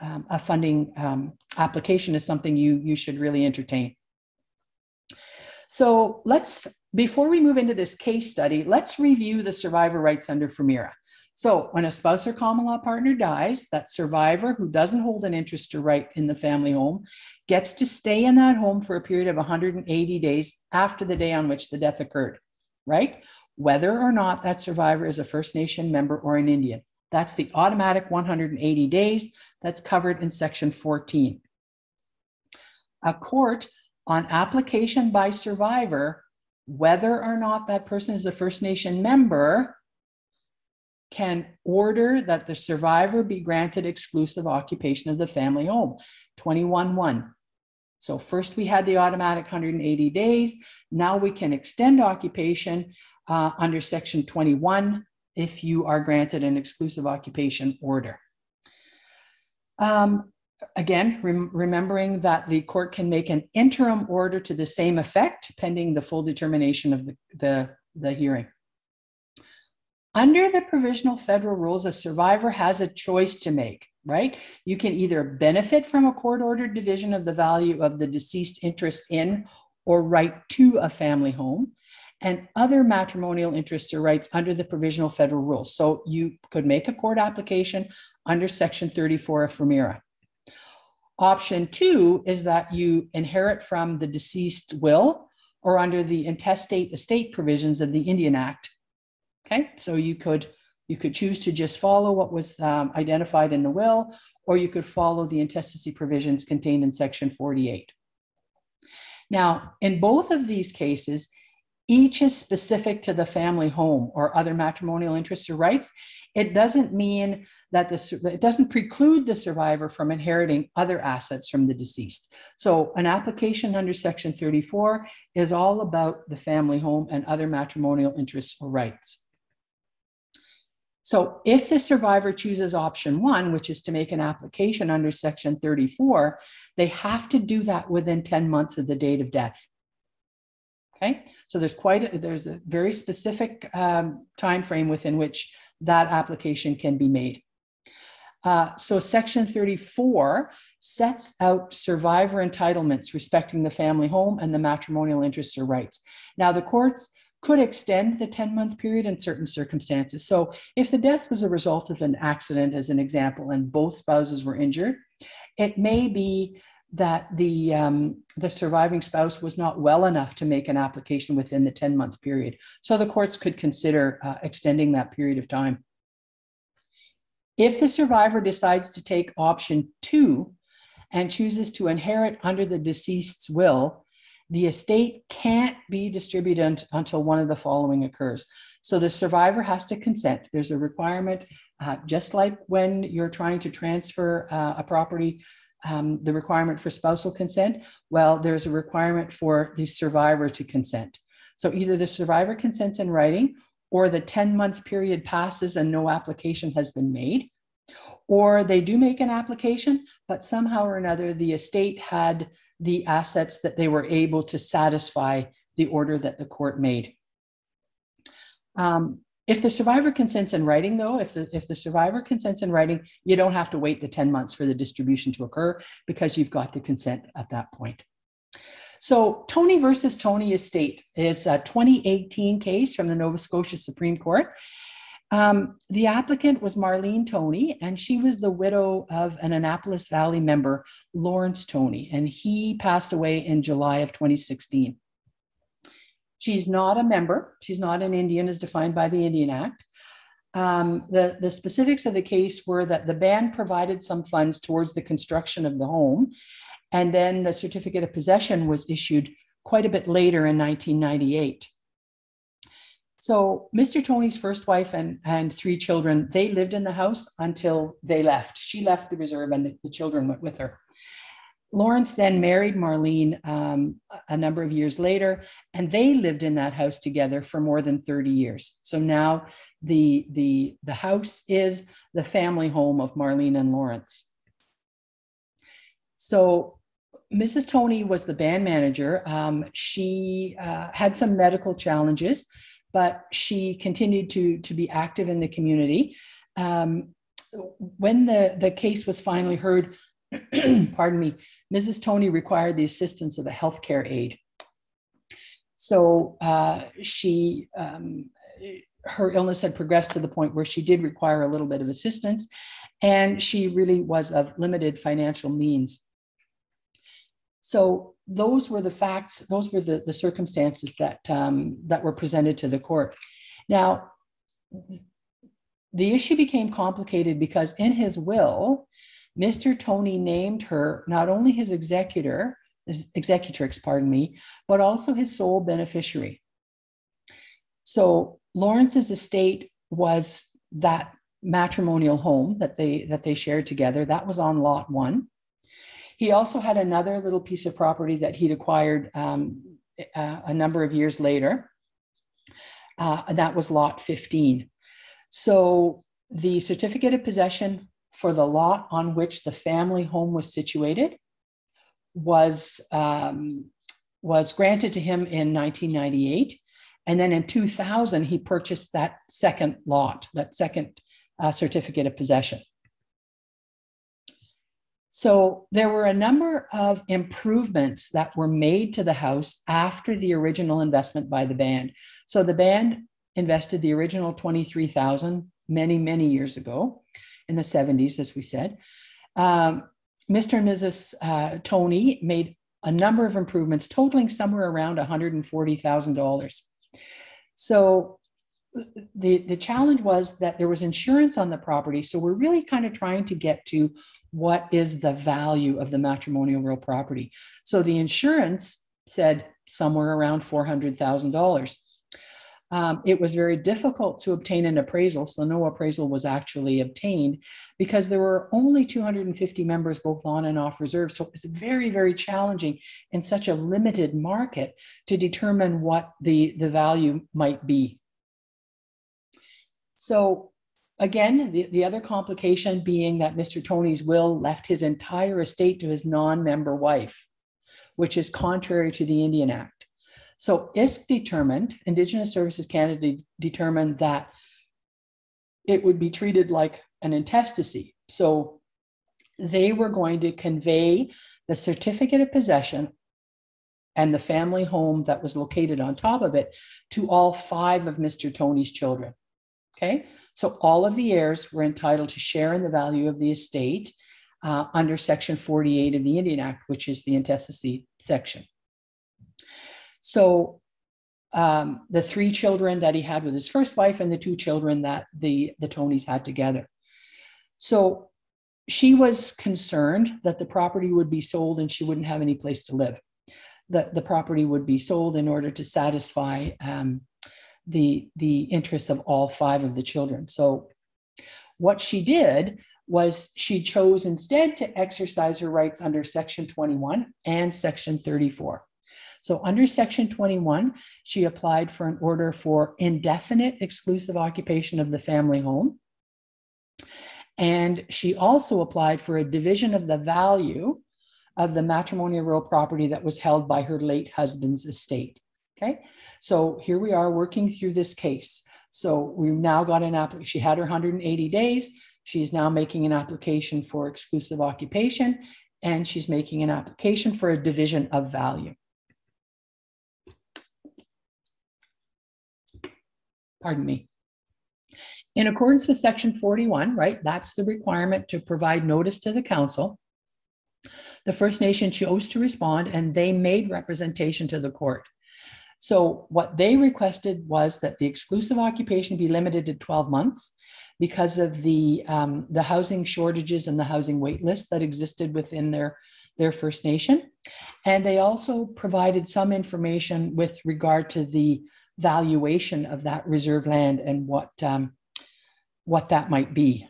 um, a funding um, application is something you, you should really entertain. So let's, before we move into this case study, let's review the survivor rights under FHRMIRA. So when a spouse or common law partner dies, that survivor who doesn't hold an interest or right in the family home gets to stay in that home for a period of 180 days after the day on which the death occurred, right? Whether or not that survivor is a First Nation member or an Indian. That's the automatic 180 days that's covered in Section 14. A court, on application by survivor, whether or not that person is a First Nation member, can order that the survivor be granted exclusive occupation of the family home. 21.1. So first we had the automatic 180 days. Now we can extend occupation uh, under section 21 if you are granted an exclusive occupation order. Um, again, rem- remembering that the court can make an interim order to the same effect pending the full determination of the, the, the hearing. Under the provisional federal rules, a survivor has a choice to make, right? You can either benefit from a court ordered division of the value of the deceased interest in or right to a family home and other matrimonial interests or rights under the provisional federal rules. So you could make a court application under Section 34 of FHRMIRA. Option two is that you inherit from the deceased will or under the intestate estate provisions of the Indian Act. Okay, so you could you could choose to just follow what was um, identified in the will, or you could follow the intestacy provisions contained in Section 48. Now, in both of these cases, each is specific to the family home or other matrimonial interests or rights. It doesn't mean that the, it doesn't preclude the survivor from inheriting other assets from the deceased. So an application under section 34 is all about the family home and other matrimonial interests or rights. So if the survivor chooses option one, which is to make an application under section 34, they have to do that within 10 months of the date of death. Okay, so there's quite a, there's a very specific um, time frame within which that application can be made. Uh, so section 34 sets out survivor entitlements respecting the family home and the matrimonial interests or rights. Now the courts could extend the 10 month period in certain circumstances. So if the death was a result of an accident, as an example, and both spouses were injured, it may be that the um, the surviving spouse was not well enough to make an application within the 10 month period. So the courts could consider uh, extending that period of time. If the survivor decides to take option two and chooses to inherit under the deceased's will, the estate can't be distributed until one of the following occurs. So the survivor has to consent. There's a requirement, uh, just like when you're trying to transfer uh, a property um, the requirement for spousal consent? Well, there's a requirement for the survivor to consent. So either the survivor consents in writing or the 10 month period passes and no application has been made. Or they do make an application, but somehow or another the estate had the assets that they were able to satisfy the order that the court made. Um, if the survivor consents in writing, though, if the, if the survivor consents in writing, you don't have to wait the 10 months for the distribution to occur because you've got the consent at that point. So Toney versus Toney Estate is a 2018 case from the Nova Scotia Supreme Court. Um, the applicant was Marlene Toney, and she was the widow of an Annapolis Valley member, Lawrence Toney, and he passed away in July of 2016. She's not a member. She's not an Indian as defined by the Indian Act. Um, the, the specifics of the case were that the band provided some funds towards the construction of the home, and then the certificate of possession was issued quite a bit later in 1998. So Mr. Toney's first wife and, and three children, they lived in the house until they left. She left the reserve and the, the children went with her. Lawrence then married Marlene um, a number of years later, and they lived in that house together for more than 30 years. So now the, the, the house is the family home of Marlene and Lawrence. So Mrs. Toney was the band manager. Um, she uh, had some medical challenges, but she continued to, to be active in the community. Um, when the, the case was finally heard, pardon me, Mrs. Toney required the assistance of a healthcare aide. So uh, she, um, her illness had progressed to the point where she did require a little bit of assistance, and she really was of limited financial means. So those were the facts, those were the, the circumstances that, um, that were presented to the court. Now, the issue became complicated because in his will, Mr. Toney named her not only his executor, his executrix, pardon me, but also his sole beneficiary. So Lawrence's estate was that matrimonial home that they that they shared together. That was on lot one. He also had another little piece of property that he'd acquired um, a, a number of years later. Uh, that was lot 15. So the certificate of possession for the lot on which the family home was situated was um, was granted to him in 1998 and then in 2000 he purchased that second lot that second uh, certificate of possession. So there were a number of improvements that were made to the house after the original investment by the band. So the band invested the original 23000 many many years ago in the 70s, as we said. Um, Mr. and Mrs. Uh, Toney made a number of improvements totaling somewhere around $140,000. So the, the challenge was that there was insurance on the property. So we're really kind of trying to get to what is the value of the matrimonial real property. So the insurance said somewhere around $400,000 um, it was very difficult to obtain an appraisal. So no appraisal was actually obtained because there were only 250 members both on and off reserve. So it was very, very challenging in such a limited market to determine what the, the value might be. So again, the, the other complication being that Mr. Toney's will left his entire estate to his non-member wife, which is contrary to the Indian Act. So ISC determined, Indigenous Services Canada determined that it would be treated like an intestacy. So they were going to convey the certificate of possession and the family home that was located on top of it to all five of Mr. Toney's children. Okay, so all of the heirs were entitled to share in the value of the estate uh, under Section 48 of the Indian Act, which is the intestacy section. So um, the three children that he had with his first wife and the two children that the, the Toneys had together. So she was concerned that the property would be sold and she wouldn't have any place to live. That the property would be sold in order to satisfy um, the, the interests of all five of the children. So what she did was she chose instead to exercise her rights under Section 21 and Section 34. So under Section 21, she applied for an order for indefinite exclusive occupation of the family home. And she also applied for a division of the value of the matrimonial real property that was held by her late husband's estate. Okay, so here we are working through this case. So we've now got an application. She had her 180 days. She's now making an application for exclusive occupation and she's making an application for a division of value. Pardon me. In accordance with section 41, right, that's the requirement to provide notice to the council. The First Nation chose to respond and they made representation to the court. So what they requested was that the exclusive occupation be limited to 12 months because of the, um, the housing shortages and the housing wait list that existed within their, their First Nation. And they also provided some information with regard to the valuation of that reserve land and what, um, what that might be.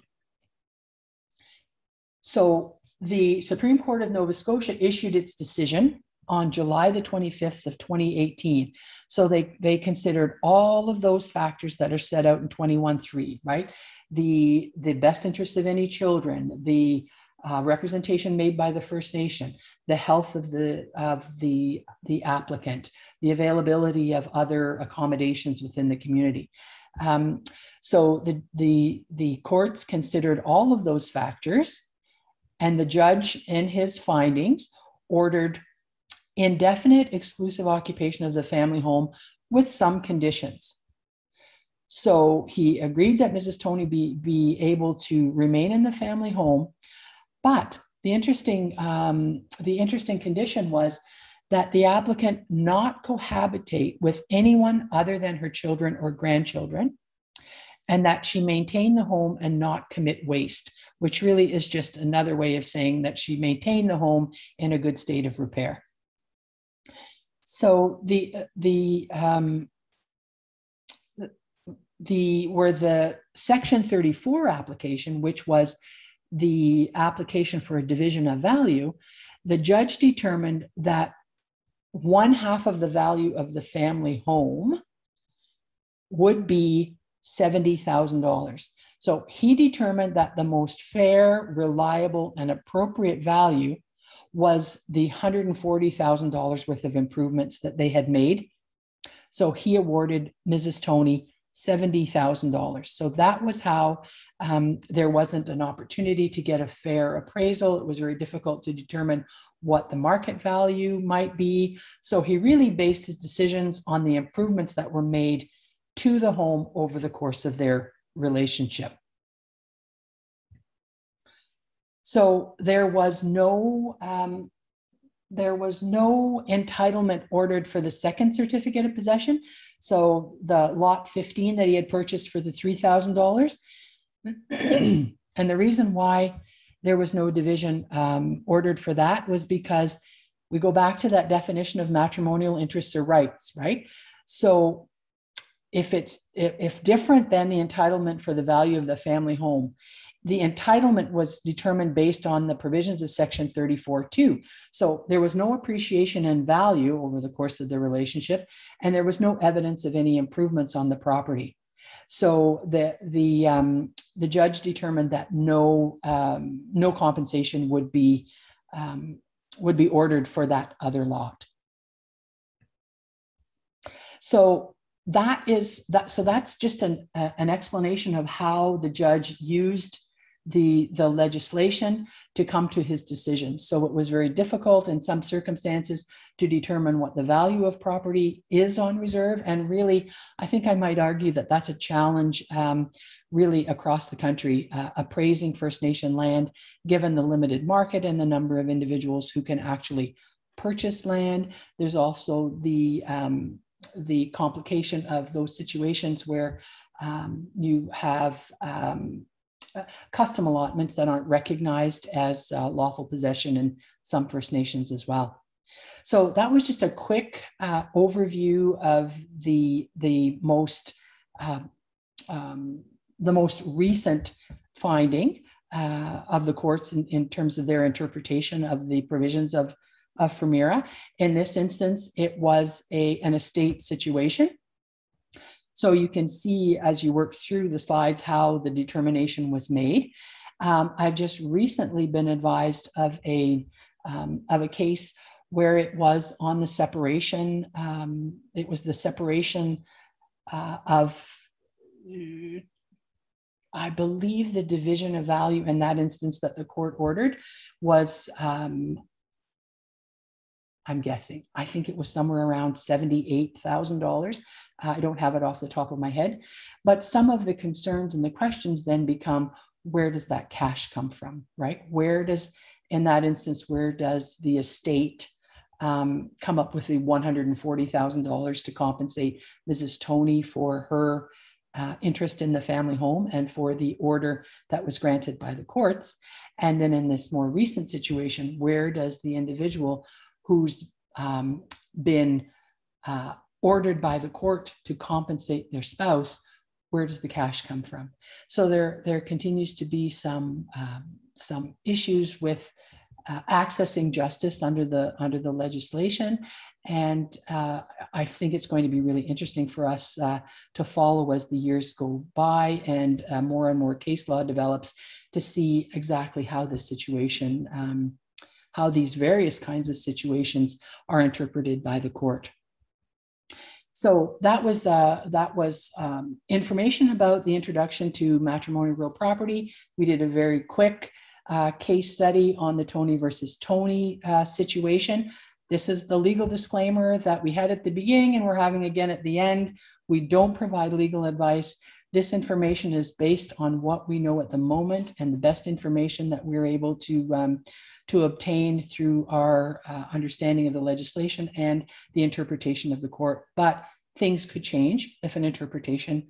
So the Supreme Court of Nova Scotia issued its decision on July the 25th of 2018. So they, they considered all of those factors that are set out in 21.3, right? The, the best interests of any children, the uh, representation made by the First Nation, the health of the of the the applicant, the availability of other accommodations within the community. Um, so the the the courts considered all of those factors, and the judge, in his findings, ordered indefinite exclusive occupation of the family home with some conditions. So he agreed that Mrs. Toney be, be able to remain in the family home but the interesting, um, the interesting condition was that the applicant not cohabitate with anyone other than her children or grandchildren, and that she maintain the home and not commit waste, which really is just another way of saying that she maintained the home in a good state of repair. So the the um, the where the section 34 application, which was the application for a division of value, the judge determined that one half of the value of the family home would be $70,000. So he determined that the most fair, reliable, and appropriate value was the $140,000 worth of improvements that they had made. So he awarded Mrs. Toney $70,000. So that was how um, there wasn't an opportunity to get a fair appraisal. It was very difficult to determine what the market value might be. So he really based his decisions on the improvements that were made to the home over the course of their relationship. So there was no um, there was no entitlement ordered for the second certificate of possession. So the lot 15 that he had purchased for the $3,000. and the reason why there was no division um, ordered for that was because we go back to that definition of matrimonial interests or rights, right? So if it's if, if different than the entitlement for the value of the family home, the entitlement was determined based on the provisions of section 34.2. So there was no appreciation in value over the course of the relationship, and there was no evidence of any improvements on the property. So the the um, the judge determined that no um, no compensation would be um, would be ordered for that other lot. So that is that. So that's just an uh, an explanation of how the judge used the, the legislation to come to his decision. So it was very difficult in some circumstances to determine what the value of property is on reserve. And really, I think I might argue that that's a challenge um, really across the country, uh, appraising First Nation land, given the limited market and the number of individuals who can actually purchase land. There's also the um, the complication of those situations where um, you have um, custom allotments that aren't recognized as uh, lawful possession in some First Nations as well. So that was just a quick uh, overview of the the most uh, um, the most recent finding uh, of the courts in, in, terms of their interpretation of the provisions of of FHRMIRA. In this instance, it was a an estate situation so you can see as you work through the slides how the determination was made. Um, I've just recently been advised of a, um, of a case where it was on the separation, um, it was the separation uh, of, I believe the division of value in that instance that the court ordered was um, I'm guessing. I think it was somewhere around $78,000. Uh, I don't have it off the top of my head. But some of the concerns and the questions then become where does that cash come from, right? Where does, in that instance, where does the estate um, come up with the $140,000 to compensate Mrs. Toney for her uh, interest in the family home and for the order that was granted by the courts. And then in this more recent situation, where does the individual who's um, been uh, ordered by the court to compensate their spouse, where does the cash come from? So there, there continues to be some, um, some issues with uh, accessing justice under the under the legislation, and uh, I think it's going to be really interesting for us uh, to follow as the years go by and uh, more and more case law develops to see exactly how this situation um, how these various kinds of situations are interpreted by the court. So that was uh, that was um, information about the introduction to matrimonial real property. We did a very quick uh, case study on the Toney versus Toney uh, situation. This is the legal disclaimer that we had at the beginning and we're having again at the end. We don't provide legal advice. This information is based on what we know at the moment and the best information that we're able to um, to obtain through our uh, understanding of the legislation and the interpretation of the court. But things could change if an interpretation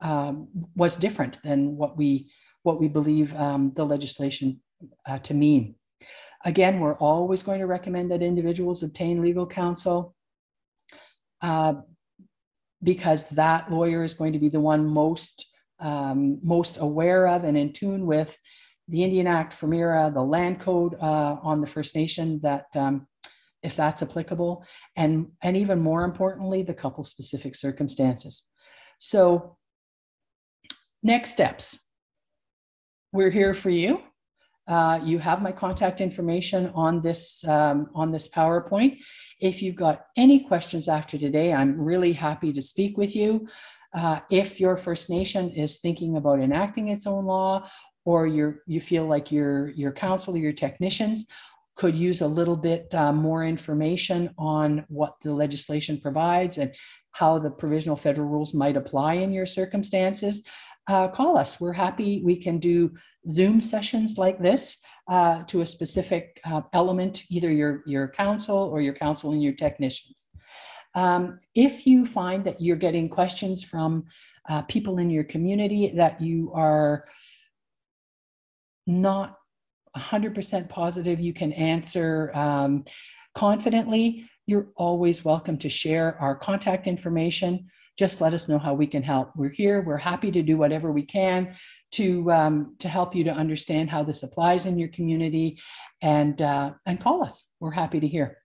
um, was different than what we what we believe um, the legislation uh, to mean. Again, we're always going to recommend that individuals obtain legal counsel uh, because that lawyer is going to be the one most um, most aware of and in tune with the Indian Act, FHRMIRA, the land code uh, on the First Nation that um, if that's applicable, and, and even more importantly, the couple specific circumstances. So next steps. We're here for you. Uh, you have my contact information on this um, on this PowerPoint. If you've got any questions after today, I'm really happy to speak with you. Uh, if your First Nation is thinking about enacting its own law, or you you feel like your your council or your technicians could use a little bit uh, more information on what the legislation provides and how the provisional federal rules might apply in your circumstances, uh, call us. We're happy. We can do Zoom sessions like this uh, to a specific uh, element, either your, your council or your council and your technicians. Um, if you find that you're getting questions from uh, people in your community that you are not 100% positive you can answer um, confidently, you're always welcome to share our contact information. Just let us know how we can help. We're here. We're happy to do whatever we can to um, to help you to understand how this applies in your community, and uh, and call us. We're happy to hear.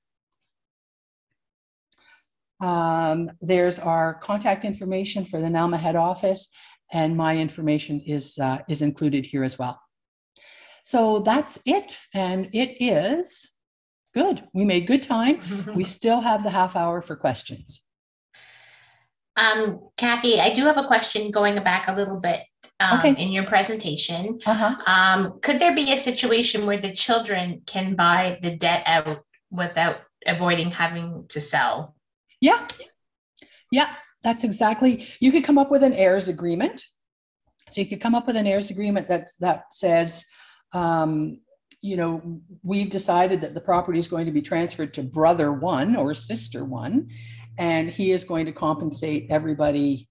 Um, there's our contact information for the NALMA head office, and my information is uh, is included here as well. So that's it. And it is good. We made good time. we still have the half hour for questions. Um, Kathy, I do have a question going back a little bit um, okay. in your presentation. Uh-huh. Um, could there be a situation where the children can buy the debt out without avoiding having to sell? Yeah. Yeah, that's exactly. You could come up with an heirs agreement. So you could come up with an heirs agreement that's that says, um, you know, we've decided that the property is going to be transferred to brother one or sister one, and he is going to compensate everybody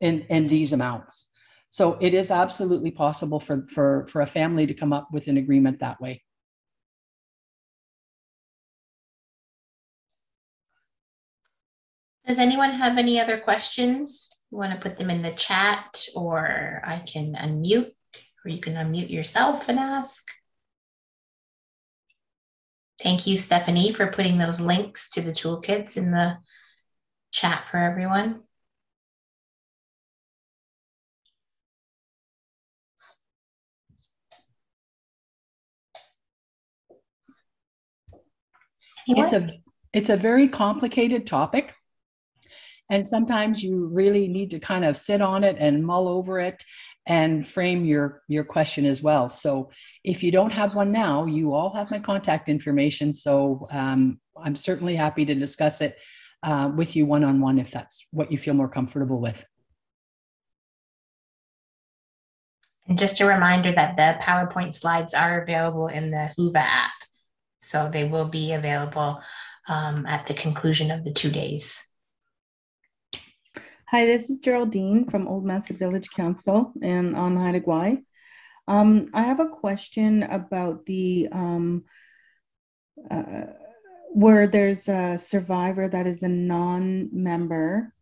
in, in these amounts. So it is absolutely possible for, for, for a family to come up with an agreement that way. Does anyone have any other questions? You want to put them in the chat or I can unmute or you can unmute yourself and ask. Thank you, Stephanie, for putting those links to the toolkits in the chat for everyone. Anyone? It's a it's a very complicated topic. And sometimes you really need to kind of sit on it and mull over it and frame your your question as well. So if you don't have one now you all have my contact information. So um, i'm certainly happy to discuss it uh, with you one-on-one if that's what you feel more comfortable with. And just a reminder that the powerpoint slides are available in the Whova app. So they will be available um, at the conclusion of the two days Hi, this is Geraldine from Old Massett Village Council and on Haida Gwaii. Um, I have a question about the um, uh, where there's a survivor that is a non-member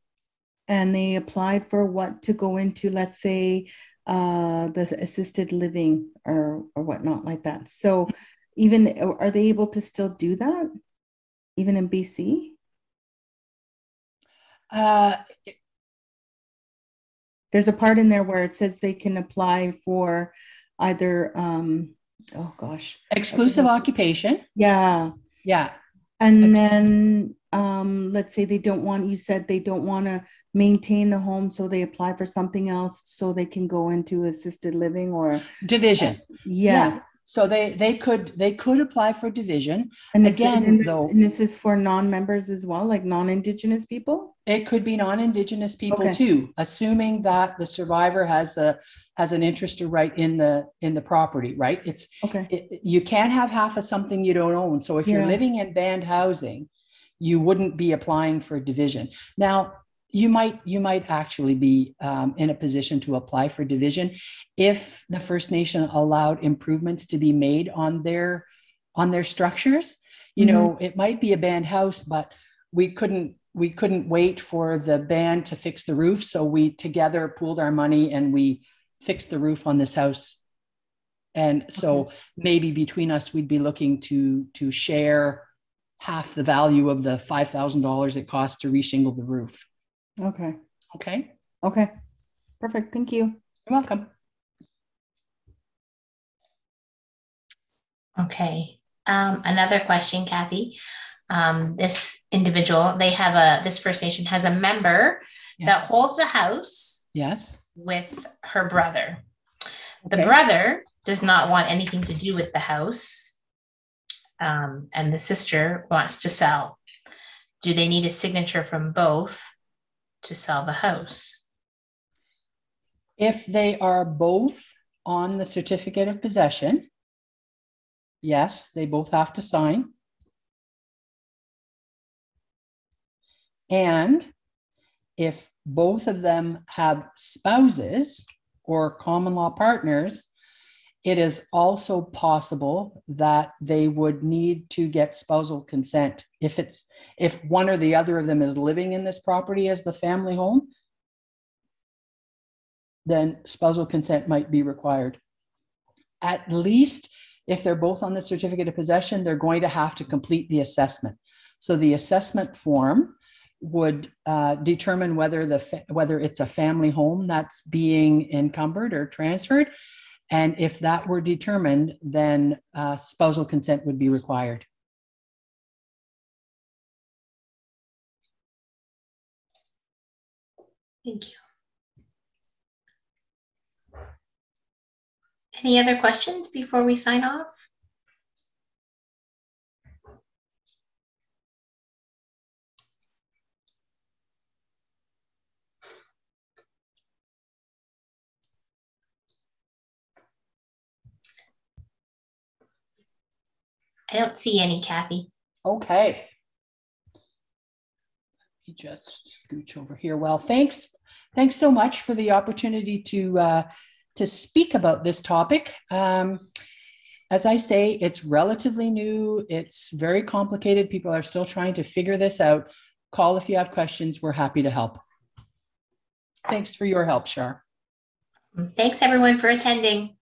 and they applied for what to go into, let's say, uh, the assisted living or or whatnot like that. So, even are they able to still do that, even in BC? Uh, there's a part in there where it says they can apply for either um oh gosh. Exclusive occupation. Yeah. Yeah. And then um let's say they don't want you said they don't want to maintain the home so they apply for something else so they can go into assisted living or division. Uh, yes. yeah so they they could they could apply for division. And again, and this, though, and this is for non-members as well, like non-indigenous people. It could be non-indigenous people okay. too, assuming that the survivor has a has an interest or right in the in the property. Right? It's okay. It, you can't have half of something you don't own. So if yeah. you're living in band housing, you wouldn't be applying for division. Now, you might you might actually be um, in a position to apply for division if the first nation allowed improvements to be made on their on their structures you mm-hmm. know it might be a band house but we couldn't we couldn't wait for the band to fix the roof so we together pooled our money and we fixed the roof on this house and so okay. maybe between us we'd be looking to to share half the value of the $5000 it costs to reshingle the roof Okay. Okay. Okay. Perfect. Thank you. You're welcome. Okay. Um, another question, Kathy. Um, this individual, they have a, this First Nation has a member that holds a house Yes. with her brother. The Okay. brother does not want anything to do with the house. Um, and the sister wants to sell. Do they need a signature from both to sell the house? If they are both on the certificate of possession, yes, they both have to sign. And if both of them have spouses or common law partners, it is also possible that they would need to get spousal consent. If it's, if one or the other of them is living in this property as the family home, then spousal consent might be required. At least if they're both on the certificate of possession, they're going to have to complete the assessment. So the assessment form would uh, determine whether the whether it's a family home that's being encumbered or transferred, and if that were determined, then uh, spousal consent would be required. Thank you. Any other questions before we sign off? I don't see any, Kathy. Okay. Let me just scooch over here. Well, thanks. Thanks so much for the opportunity to uh, to speak about this topic. Um, as I say, it's relatively new. It's very complicated. People are still trying to figure this out. Call if you have questions. We're happy to help. Thanks for your help, Shar. Thanks everyone for attending.